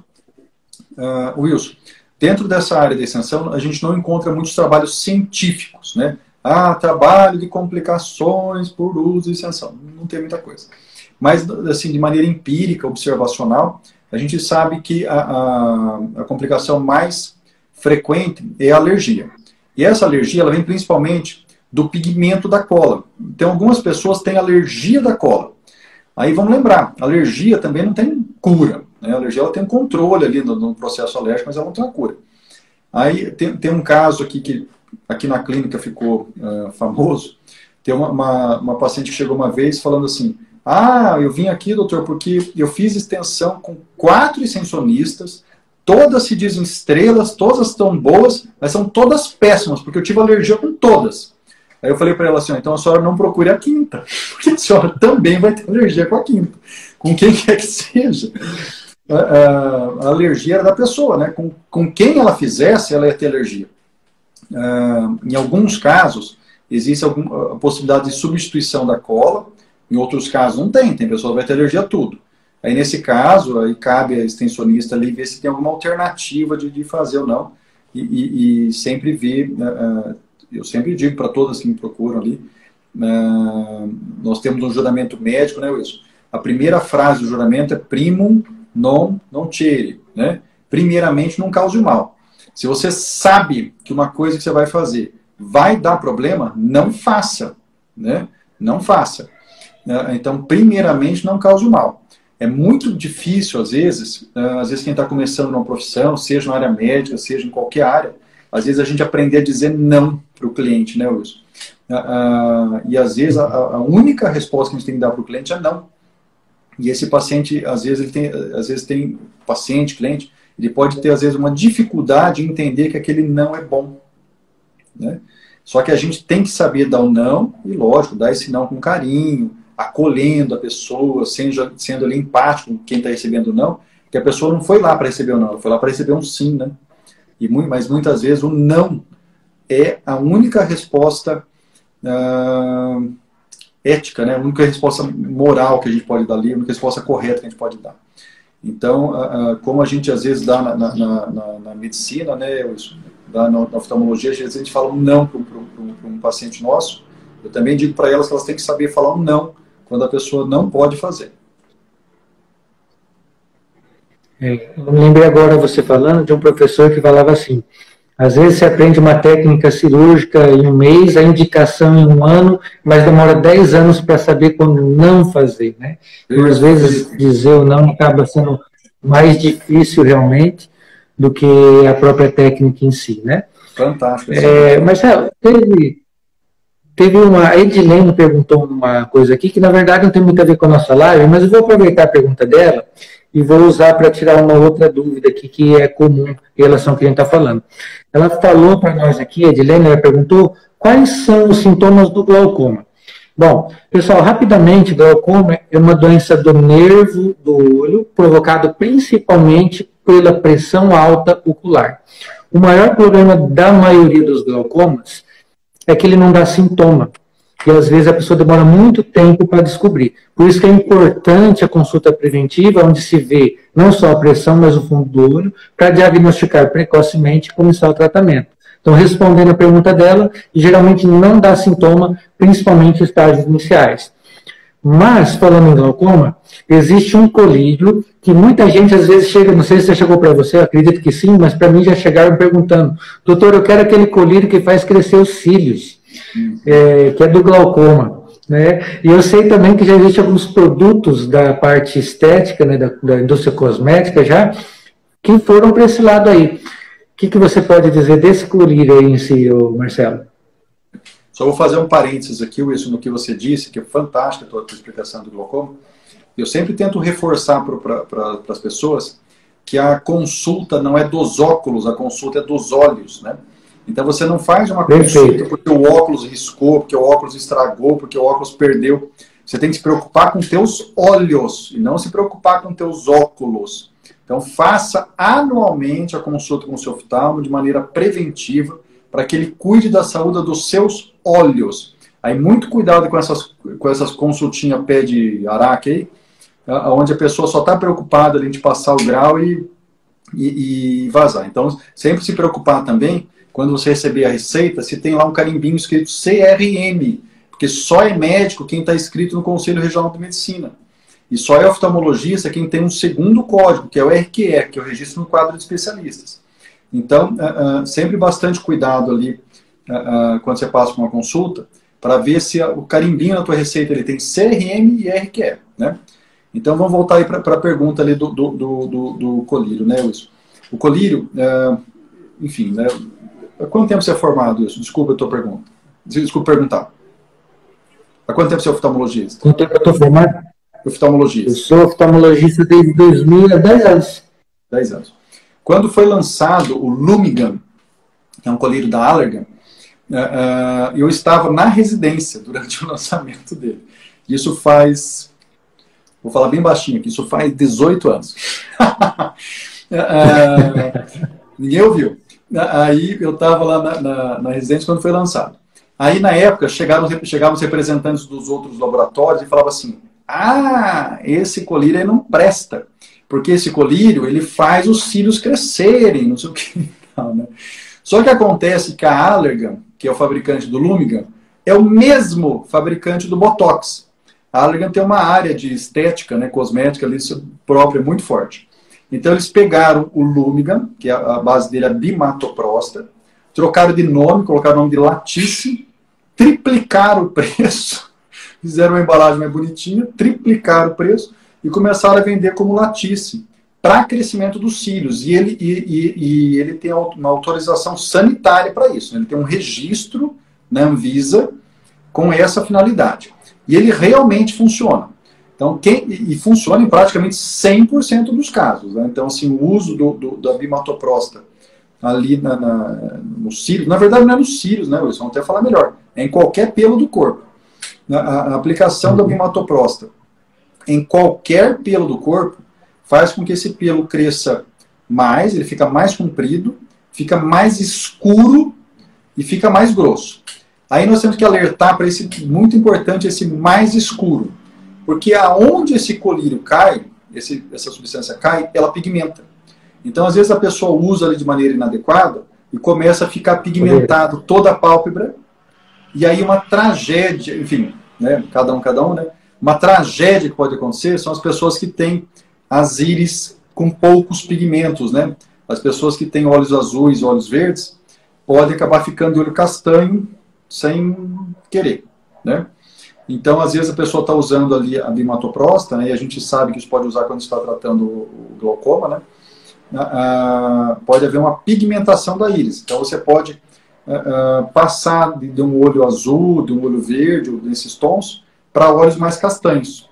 Uh, Wilson, dentro dessa área de extensão, a gente não encontra muitos trabalhos científicos, né? Ah, trabalho de complicações por uso de extensão. Não tem muita coisa. Mas, assim, de maneira empírica, observacional, a gente sabe que a, a, a complicação mais frequente é a alergia. E essa alergia, ela vem principalmente do pigmento da cola. Então, algumas pessoas têm alergia da cola. Aí vamos lembrar, alergia também não tem cura. Né? A alergia ela tem um controle ali no, no, processo alérgico, mas ela não tem uma cura. Aí tem, tem um caso aqui que aqui na clínica ficou uh, famoso. Tem uma, uma, uma paciente que chegou uma vez falando assim: ah, eu vim aqui, doutor, porque eu fiz extensão com quatro extensionistas, todas se dizem estrelas, todas estão boas, mas são todas péssimas, porque eu tive alergia com todas. Aí eu falei para ela assim, então a senhora não procure a quinta, porque a senhora também vai ter alergia com a quinta, com quem quer que seja. A, a, a alergia era da pessoa, né? Com, com quem ela fizesse, ela ia ter alergia. Uh, em alguns casos, existe alguma, a possibilidade de substituição da cola, em outros casos não tem, tem pessoa que vai ter alergia a tudo. Aí nesse caso, aí cabe a extensionista ali ver se tem alguma alternativa de, de fazer ou não. E, e, e sempre ver, uh, eu sempre digo para todas que me procuram ali, uh, nós temos um juramento médico, né, Wilson? A primeira frase do juramento é primum non non tire, né? Primeiramente, não cause mal. Se você sabe que uma coisa que você vai fazer vai dar problema, não faça, né? Não faça. Né? Então, primeiramente, não cause mal. É muito difícil, às vezes, né? às vezes quem está começando uma profissão, seja na área médica, seja em qualquer área, às vezes a gente aprender a dizer não para o cliente, né, Wilson? Uh, e às vezes a, a, única resposta que a gente tem que dar para o cliente é não. E esse paciente, às vezes, ele tem, às vezes tem paciente, cliente, ele pode ter às vezes uma dificuldade em entender que aquele não é bom, né? Só que a gente tem que saber dar o não e, lógico, dar esse não com carinho, acolhendo a pessoa, sendo, sendo ali empático com quem está recebendo não, que a pessoa não foi lá para receber o não, ela foi lá para receber um sim, né? E, mas muitas vezes o não é a única resposta uh, ética, né? a única resposta moral que a gente pode dar ali, a única resposta correta que a gente pode dar. Então, uh, como a gente às vezes dá na, na, na, na medicina, né, isso, dá na, oftalmologia, às vezes a gente fala um não para um, um paciente nosso, eu também digo para elas que elas têm que saber falar um não quando a pessoa não pode fazer. É, eu me lembrei agora você falando de um professor que falava assim: às vezes você aprende uma técnica cirúrgica em um mês, a indicação em um ano, mas demora 10 anos para saber quando não fazer, né? E às vezes dizer o não acaba sendo mais difícil realmente do que a própria técnica em si, né? Fantástico. É, mas sabe, teve, Teve uma. A Edilene perguntou uma coisa aqui que, na verdade, não tem muito a ver com a nossa live, mas eu vou aproveitar a pergunta dela e vou usar para tirar uma outra dúvida aqui que é comum em relação ao que a gente está falando. Ela falou para nós aqui, a Edilene, ela perguntou quais são os sintomas do glaucoma. Bom, pessoal, rapidamente, glaucoma é uma doença do nervo do olho, provocado principalmente pela pressão alta ocular. O maior problema da maioria dos glaucomas é que ele não dá sintoma. E às vezes a pessoa demora muito tempo para descobrir. Por isso que é importante a consulta preventiva, onde se vê não só a pressão, mas o fundo do olho, para diagnosticar precocemente e começar o tratamento. Então, respondendo a pergunta dela, geralmente não dá sintoma, principalmente em estágios iniciais. Mas, falando em glaucoma, existe um colírio que muita gente às vezes chega, não sei se chegou para você, acredito que sim, mas para mim já chegaram perguntando, doutor, eu quero aquele colírio que faz crescer os cílios, é, que é do glaucoma. Né? E eu sei também que já existem alguns produtos da parte estética, né, da, da indústria cosmética já, que foram para esse lado aí. O que, que você pode dizer desse colírio aí em si, Marcelo? Só vou fazer um parênteses aqui, Wilson, no que você disse, que é fantástica a tua, tua explicação do glaucoma. Eu sempre tento reforçar para pra, as pessoas que a consulta não é dos óculos, a consulta é dos olhos, né? Então você não faz uma consulta Perfeito. porque o óculos riscou, porque o óculos estragou, porque o óculos perdeu. Você tem que se preocupar com teus olhos e não se preocupar com teus óculos. Então faça anualmente a consulta com o seu oftalmo de maneira preventiva para que ele cuide da saúde dos seus olhos. Aí muito cuidado com essas, com essas consultinhas pé de araque aí, onde a pessoa só está preocupada ali de passar o grau e, e, e, vazar. Então, sempre se preocupar também, quando você receber a receita, se tem lá um carimbinho escrito CRM, porque só é médico quem está inscrito no Conselho Regional de Medicina. E só é oftalmologista quem tem um segundo código, que é o RQE, que é o Registro no Quadro de Especialistas. Então, uh, uh, sempre bastante cuidado ali uh, quando você passa uma consulta, para ver se o carimbinho na tua receita ele tem CRM e RQE, né? Então vamos voltar aí para a pergunta ali do, do, do, do, colírio, né, Wilson? O colírio, enfim, né? Há quanto tempo você é formado, Wilson? Desculpa a tua pergunta. Desculpa perguntar. Há quanto tempo você é oftalmologista? Quanto tempo eu estou formado? Oftalmologista. Eu sou oftalmologista desde 2000, há 10 anos. 10 anos. Quando foi lançado o Lumigan, que é um colírio da Allergan, uh, uh, eu estava na residência durante o lançamento dele. Isso faz Vou falar bem baixinho aqui, isso faz 18 anos. É, ninguém ouviu. Aí eu estava lá na, na, na, residência quando foi lançado. Aí na época chegaram, chegavam os representantes dos outros laboratórios e falavam assim: ah, esse colírio não presta, porque esse colírio ele faz os cílios crescerem, não sei o que. Não, né? Só que acontece que a Allergan, que é o fabricante do Lumigan, é o mesmo fabricante do Botox. A Allergan tem uma área de estética, né, cosmética ali própria muito forte. Então eles pegaram o Lumigan, que é a base dele é bimatoprosta, trocaram de nome, colocaram o nome de Latice, triplicaram o preço, fizeram uma embalagem mais bonitinha, triplicaram o preço e começaram a vender como Latice para crescimento dos cílios. E ele, e, e, e ele tem uma autorização sanitária para isso. Né? Ele tem um registro na Anvisa com essa finalidade. E ele realmente funciona. Então, quem, e funciona em praticamente 100% dos casos. Né? Então, assim, o uso do, do da bimatoprosta ali na, na, no cílios, na verdade não é nos cílios, né, Wilson? Vamos até falar melhor. É em qualquer pelo do corpo. A, a aplicação da bimatoprosta em qualquer pelo do corpo faz com que esse pelo cresça mais, ele fica mais comprido, fica mais escuro e fica mais grosso. Aí nós temos que alertar para esse muito importante esse mais escuro, porque aonde esse colírio cai, esse, essa substância cai, ela pigmenta. Então às vezes a pessoa usa ele de maneira inadequada e começa a ficar pigmentado toda a pálpebra e aí uma tragédia, enfim, né, cada um cada um, né? Uma tragédia que pode acontecer são as pessoas que têm as íris com poucos pigmentos, né? As pessoas que têm olhos azuis, olhos verdes, podem acabar ficando de olho castanho sem querer, né? Então, às vezes a pessoa está usando ali a bimatoprosta, né, e a gente sabe que isso pode usar quando está tratando o glaucoma, né? Ah, ah, pode haver uma pigmentação da íris. Então, você pode ah, ah passar de, um olho azul, de um olho verde, ou desses tons, para olhos mais castanhos.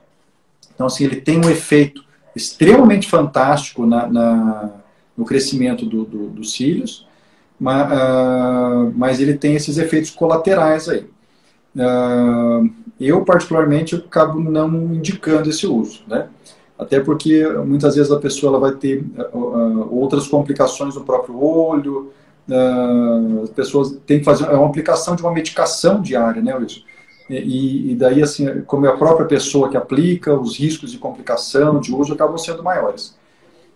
Então, assim, ele tem um efeito extremamente fantástico na, na no crescimento do, do, dos cílios, mas, uh, mas ele tem esses efeitos colaterais aí. Uh, eu, particularmente, acabo não indicando esse uso, né? Até porque muitas vezes a pessoa ela vai ter uh, outras complicações no próprio olho, as pessoas têm que fazer é uma aplicação de uma medicação diária, né, Wilson? E, e, daí, assim, como é a própria pessoa que aplica, os riscos de complicação, de uso, acabam sendo maiores.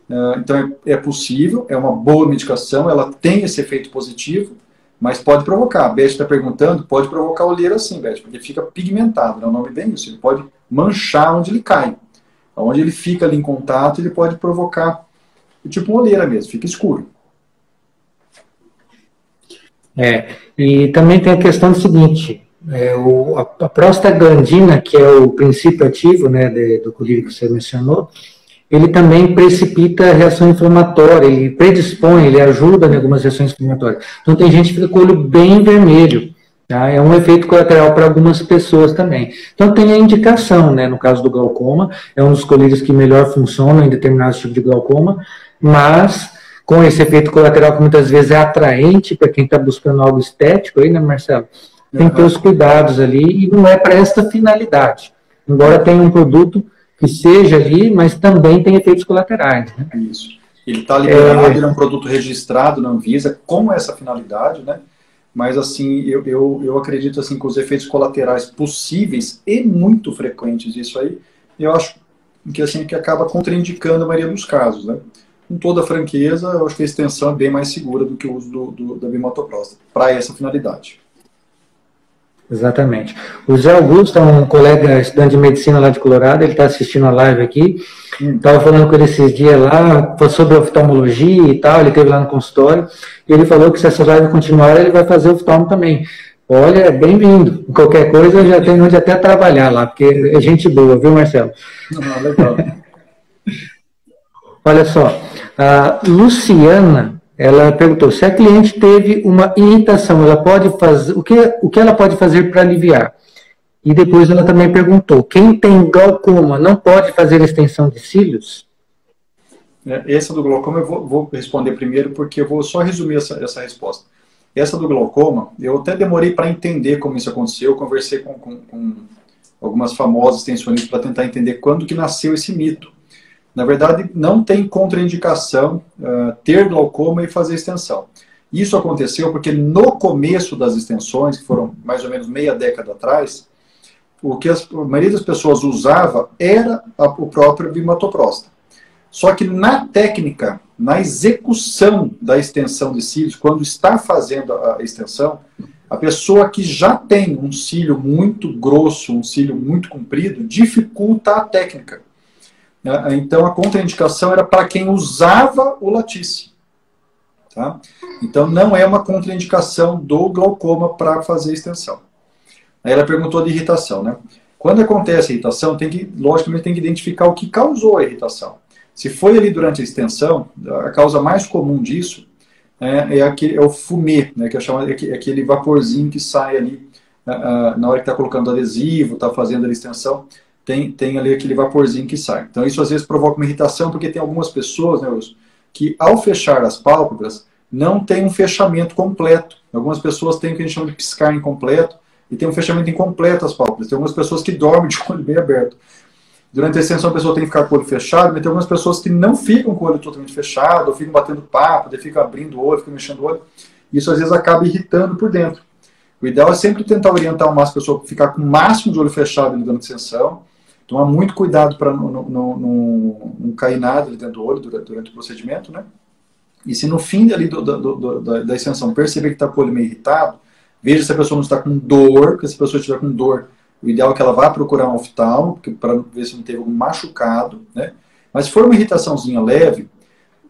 Ah, então é, é, possível, é uma boa medicação, ela tem esse efeito positivo, mas pode provocar. A Beth está perguntando, pode provocar olheira sim, Beth, porque fica pigmentado, né? o nome bem isso, ele pode manchar onde ele cai. Onde ele fica ali em contato, ele pode provocar tipo uma olheira mesmo, fica escuro. É, e também tem a questão do seguinte, é, o, a, a prostaglandina, que é o princípio ativo né, de, do colírio que você mencionou, ele também precipita a reação inflamatória, ele predispõe, ele ajuda em algumas reações inflamatórias. Então tem gente que fica com o olho bem vermelho. Tá? É um efeito colateral para algumas pessoas também. Então tem a indicação, né? No caso do glaucoma, é um dos colírios que melhor funcionam em determinados tipos de glaucoma. mas com esse efeito colateral que muitas vezes é atraente para quem está buscando algo estético aí, né, Marcelo? Tem que ter os cuidados ali e não é para esta finalidade. Embora tenha um produto que seja ali, mas também tem efeitos colaterais. Né? Isso. Ele está liberado, é... ele é um produto registrado na Anvisa com essa finalidade, né? Mas assim, eu, eu, eu acredito assim que os efeitos colaterais possíveis e muito frequentes isso aí, eu acho que assim que acaba contraindicando a maioria dos casos, né? Com toda franqueza, eu acho que a extensão é bem mais segura do que o uso do, do da bimatoprosta para essa finalidade. Exatamente. O Zé Augusto é um colega estudante de medicina lá de Colorado, ele está assistindo a live aqui. Estava falando com ele esses dias lá, sobre oftalmologia e tal, ele esteve lá no consultório, e ele falou que se essa live continuar, ele vai fazer oftalmo também. Olha, bem-vindo. Qualquer coisa, já tem onde até trabalhar lá, porque é gente boa, viu, Marcelo? Ah, legal. Olha só, a Luciana ela perguntou se a cliente teve uma irritação, ela pode fazer o que o que ela pode fazer para aliviar? E depois ela também perguntou: quem tem glaucoma não pode fazer extensão de cílios? É, essa do glaucoma eu vou, vou, responder primeiro porque eu vou só resumir essa, essa resposta. Essa do glaucoma, eu até demorei para entender como isso aconteceu. Eu conversei com, com, com algumas famosas extensionistas para tentar entender quando que nasceu esse mito. Na verdade, não tem contraindicação uh, ter glaucoma e fazer extensão. Isso aconteceu porque no começo das extensões, que foram mais ou menos meia década atrás, o que as, a maioria das pessoas usava era a, o próprio bimatoprosta. Só que na técnica, na execução da extensão de cílios, quando está fazendo a extensão, a pessoa que já tem um cílio muito grosso, um cílio muito comprido, dificulta a técnica. Né? Então a contraindicação era para quem usava o latice. Tá? Então não é uma contraindicação do glaucoma para fazer extensão. Aí ela perguntou de irritação, né? Quando acontece a irritação, tem que, logicamente, tem que identificar o que causou a irritação. Se foi ali durante a extensão, a causa mais comum disso é, é, aquele, é o fumê, né, que é, chamado, é aquele vaporzinho que sai ali uh, na hora que está colocando adesivo, está fazendo a extensão tem, tem ali aquele vaporzinho que sai. Então isso às vezes provoca uma irritação, porque tem algumas pessoas, né, Wilson, que ao fechar as pálpebras, não tem um fechamento completo. Algumas pessoas têm o que a gente chama de piscar incompleto, e tem um fechamento incompleto as pálpebras. Tem algumas pessoas que dormem de olho bem aberto. Durante a extensão a pessoa tem que ficar com o olho fechado, mas tem algumas pessoas que não ficam com o olho totalmente fechado, ou ficam batendo papo, ficam abrindo o olho, ficam mexendo o olho. Isso às vezes acaba irritando por dentro. O ideal é sempre tentar orientar o máximo a pessoa a ficar com o máximo de olho fechado durante a extensão, Tomar muito cuidado para não, não, não, não, cair nada dentro do olho durante, durante, o procedimento, né? E se no fim ali do, do, do, da, da extensão perceber que está com o olho meio irritado, veja se a pessoa não está com dor, porque se a pessoa estiver com dor, o ideal é que ela vá procurar um oftalmo, para ver se não teve algum machucado, né? Mas se for uma irritaçãozinha leve,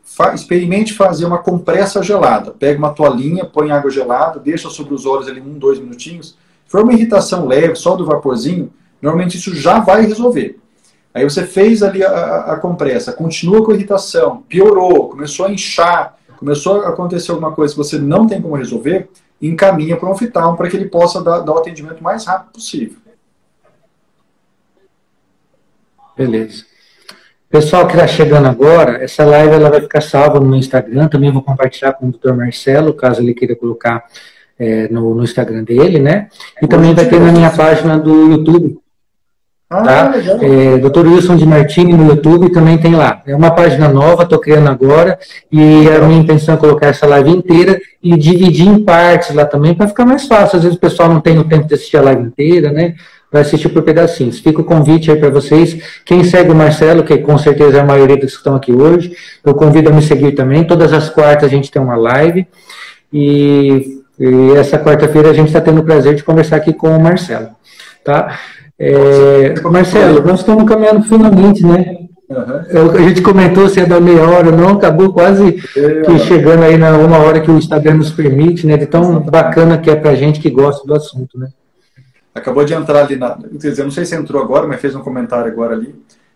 fa experimente fazer uma compressa gelada. Pega uma toalhinha, põe água gelada, deixa sobre os olhos ali um, dois minutinhos. Se for uma irritação leve, só do vaporzinho, Normalmente isso já vai resolver. Aí você fez ali a, a, a compressa, continua com a irritação, piorou, começou a inchar, começou a acontecer alguma coisa que você não tem como resolver, encaminha para um oftalmo para que ele possa dar, dar o atendimento mais rápido possível. Beleza. Pessoal que está chegando agora, essa live ela vai ficar salva no meu Instagram, também vou compartilhar com o Dr. Marcelo, caso ele queira colocar é, no, no, Instagram dele, né? E também vai ter na minha página do YouTube. Ah, tá? É, Dr. Wilson de Martini no YouTube também tem lá. É uma página nova, estou criando agora, e a minha intenção é colocar essa live inteira e dividir em partes lá também, para ficar mais fácil. Às vezes o pessoal não tem o tempo de assistir a live inteira, né? Vai assistir por pedacinhos. Fica o convite aí para vocês. Quem segue o Marcelo, que com certeza é a maioria dos que estão aqui hoje, eu convido a me seguir também. Todas as quartas a gente tem uma live. E, e essa quarta-feira a gente está tendo o prazer de conversar aqui com o Marcelo. Tá? É, Marcelo, nós estamos caminhando finalmente, né? Uhum. a gente comentou se é da meia hora, não, acabou quase é, que chegando aí na uma hora que o Instagram nos permite, né? De tão bacana que é pra gente que gosta do assunto, né? Acabou de entrar ali na. Quer dizer, não sei se entrou agora, mas fez um comentário agora ali.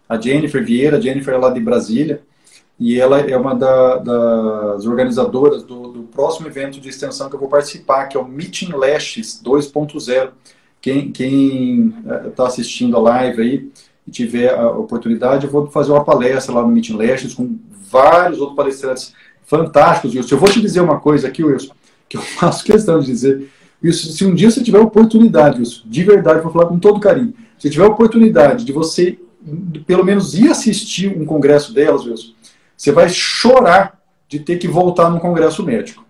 A Jennifer Vieira, a Jennifer é lá de Brasília, e ela é uma da, das organizadoras do, do próximo evento de extensão que eu vou participar, que é o Meeting Lashes 2.0 quem está eh, assistindo a live aí, e tiver a oportunidade, eu vou fazer uma palestra lá no Meeting Lashes com vários outros palestrantes fantásticos, Wilson. Eu vou te dizer uma coisa aqui, Wilson, que eu faço questão de dizer. Wilson, se um dia você tiver oportunidade, Wilson, de verdade, vou falar com todo carinho, se tiver oportunidade de você, pelo menos, ir assistir um congresso delas, Wilson, você vai chorar de ter que voltar num congresso médico.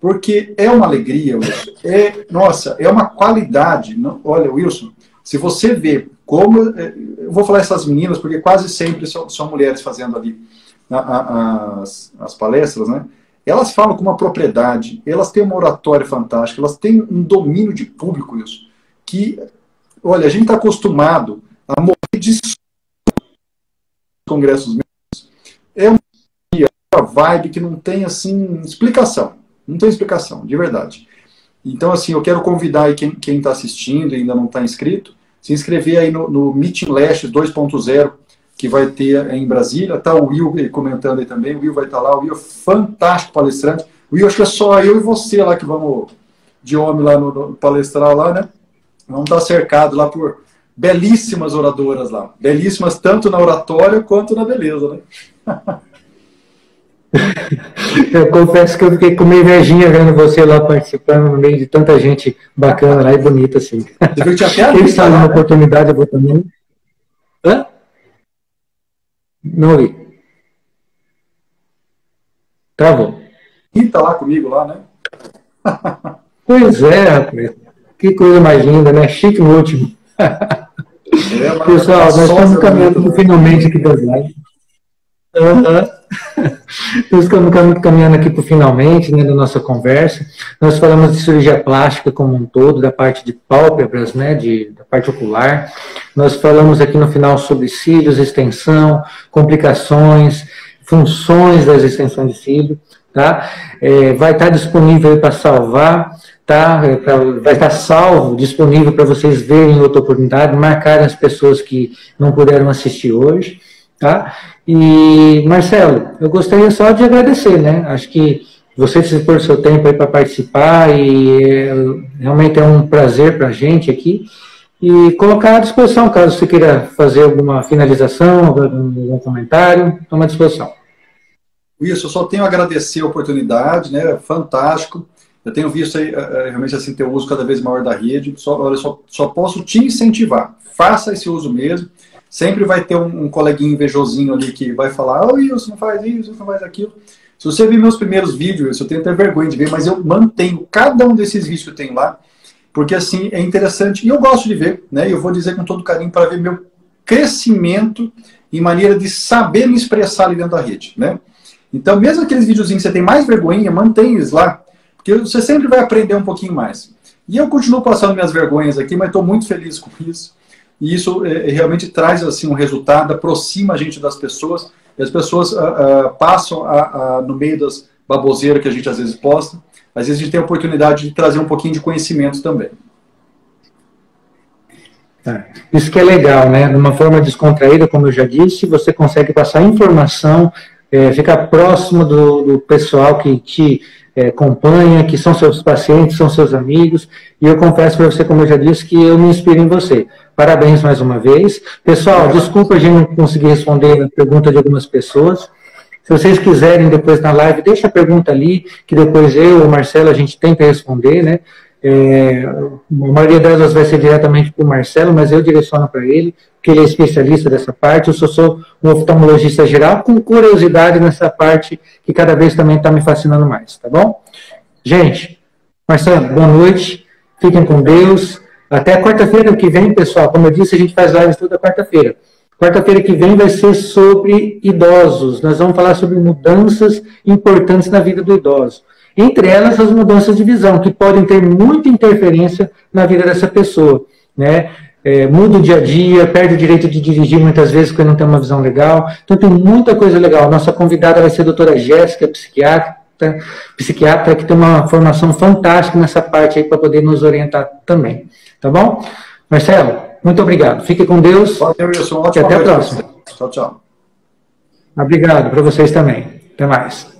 Porque é uma alegria, Wilson. É, nossa, é uma qualidade. Não, olha, Wilson, se você vê como. É, eu vou falar essas meninas, porque quase sempre são, são mulheres fazendo ali as, as palestras, né? Elas falam com uma propriedade, elas têm uma oratória fantástica, elas têm um domínio de público, isso, que, olha, a gente está acostumado a morrer de congressos. É uma vibe que não tem, assim, explicação. Não tem explicação, de verdade. Então, assim, eu quero convidar aí quem está assistindo e ainda não está inscrito, se inscrever aí no, no Meeting Lash 2.0, que vai ter em Brasília. Tá o Will comentando aí também. O Will vai estar tá lá. O Will é fantástico palestrante. O Will, acho que é só eu e você lá que vamos de homem lá no, no palestrar lá, né? Vamos estar cercados lá por belíssimas oradoras lá. Belíssimas tanto na oratória quanto na beleza, né? Eu confesso que eu fiquei com uma invejinha vendo você lá participando no meio de tanta gente bacana lá e bonita assim. Quem sabe uma oportunidade eu vou também. Hã? Não ouvi. Travou. Rita lá comigo lá, né? pois é, rapaz. Que coisa mais linda, né? Chique no último. É, Pessoal, nós estamos caminhando finalmente aqui das lives. Uhum. Nós estamos caminhando aqui para o finalmente né, da nossa conversa. Nós falamos de cirurgia plástica como um todo, da parte de pálpebras, né, de, da parte ocular. Nós falamos aqui no final sobre cílios, extensão, complicações, funções das extensões de cílio. Tá? É, vai estar disponível para salvar, tá? É, pra, vai estar salvo, disponível para vocês verem outra oportunidade, marcarem as pessoas que não puderam assistir hoje. Tá? E, Marcelo, eu gostaria só de agradecer, né? Acho que você se pôr seu tempo aí para participar e é, realmente é um prazer para a gente aqui. E colocar à disposição, caso você queira fazer alguma finalização, algum comentário, estou à disposição. Isso, eu só tenho a agradecer a oportunidade, né? Fantástico. Eu tenho visto aí, eh, eh, realmente assim, ter uso cada vez maior da rede. Só, olha, só, só posso te incentivar. Faça esse uso mesmo. Sempre vai ter um, um coleguinha invejosinho ali que vai falar, oh, Wilson, não faz isso, não faz aquilo. Se você vir meus primeiros vídeos, eu tenho até vergonha de ver, mas eu mantenho cada um desses vídeos que eu tenho lá, porque assim é interessante e eu gosto de ver, né? Eu vou dizer com todo carinho para ver meu crescimento e maneira de saber me expressar ali dentro da rede, né? Então, mesmo aqueles videozinhos que você tem mais vergonha, mantenha eles lá, porque você sempre vai aprender um pouquinho mais. E eu continuo passando minhas vergonhas aqui, mas estou muito feliz com isso e isso é, realmente traz assim um resultado, aproxima a gente das pessoas, e as pessoas ah, ah, passam a, no meio das baboseiras que a gente às vezes posta, às vezes a gente tem a oportunidade de trazer um pouquinho de conhecimento também. Tá. Isso que é legal, né? De uma forma descontraída, como eu já disse, você consegue passar informação, é, ficar próximo do, do pessoal que te é, acompanha, que são seus pacientes, são seus amigos, e eu confesso para você, como eu já disse, que eu me inspiro em você. Parabéns mais uma vez. Pessoal, desculpa a gente não conseguir responder a pergunta de algumas pessoas. Se vocês quiserem depois na live, deixa a pergunta ali, que depois eu ou o Marcelo a gente tenta responder, né? É, a maioria delas vai ser diretamente para o Marcelo, mas eu direciono para ele, porque ele é especialista dessa parte. Eu só sou um oftalmologista geral com curiosidade nessa parte que cada vez também está me fascinando mais, tá bom? Gente, Marcelo, boa noite, fiquem com Deus. Até quarta-feira que vem, pessoal, como eu disse, a gente faz lives toda quarta-feira. Quarta-feira que vem vai ser sobre idosos. Nós vamos falar sobre mudanças importantes na vida do idoso. Entre elas, as mudanças de visão, que podem ter muita interferência na vida dessa pessoa. Né? É, muda o dia a dia, perde o direito de dirigir muitas vezes porque não tem uma visão legal. Então tem muita coisa legal. Nossa convidada vai ser a doutora Jéssica, psiquiatra, psiquiatra, que tem uma formação fantástica nessa parte aí para poder nos orientar também. Tá bom? Marcelo, muito obrigado. Fique com Deus. Valeu, Wilson. E até a próxima. Tchau, tchau. Obrigado para vocês também. Até mais.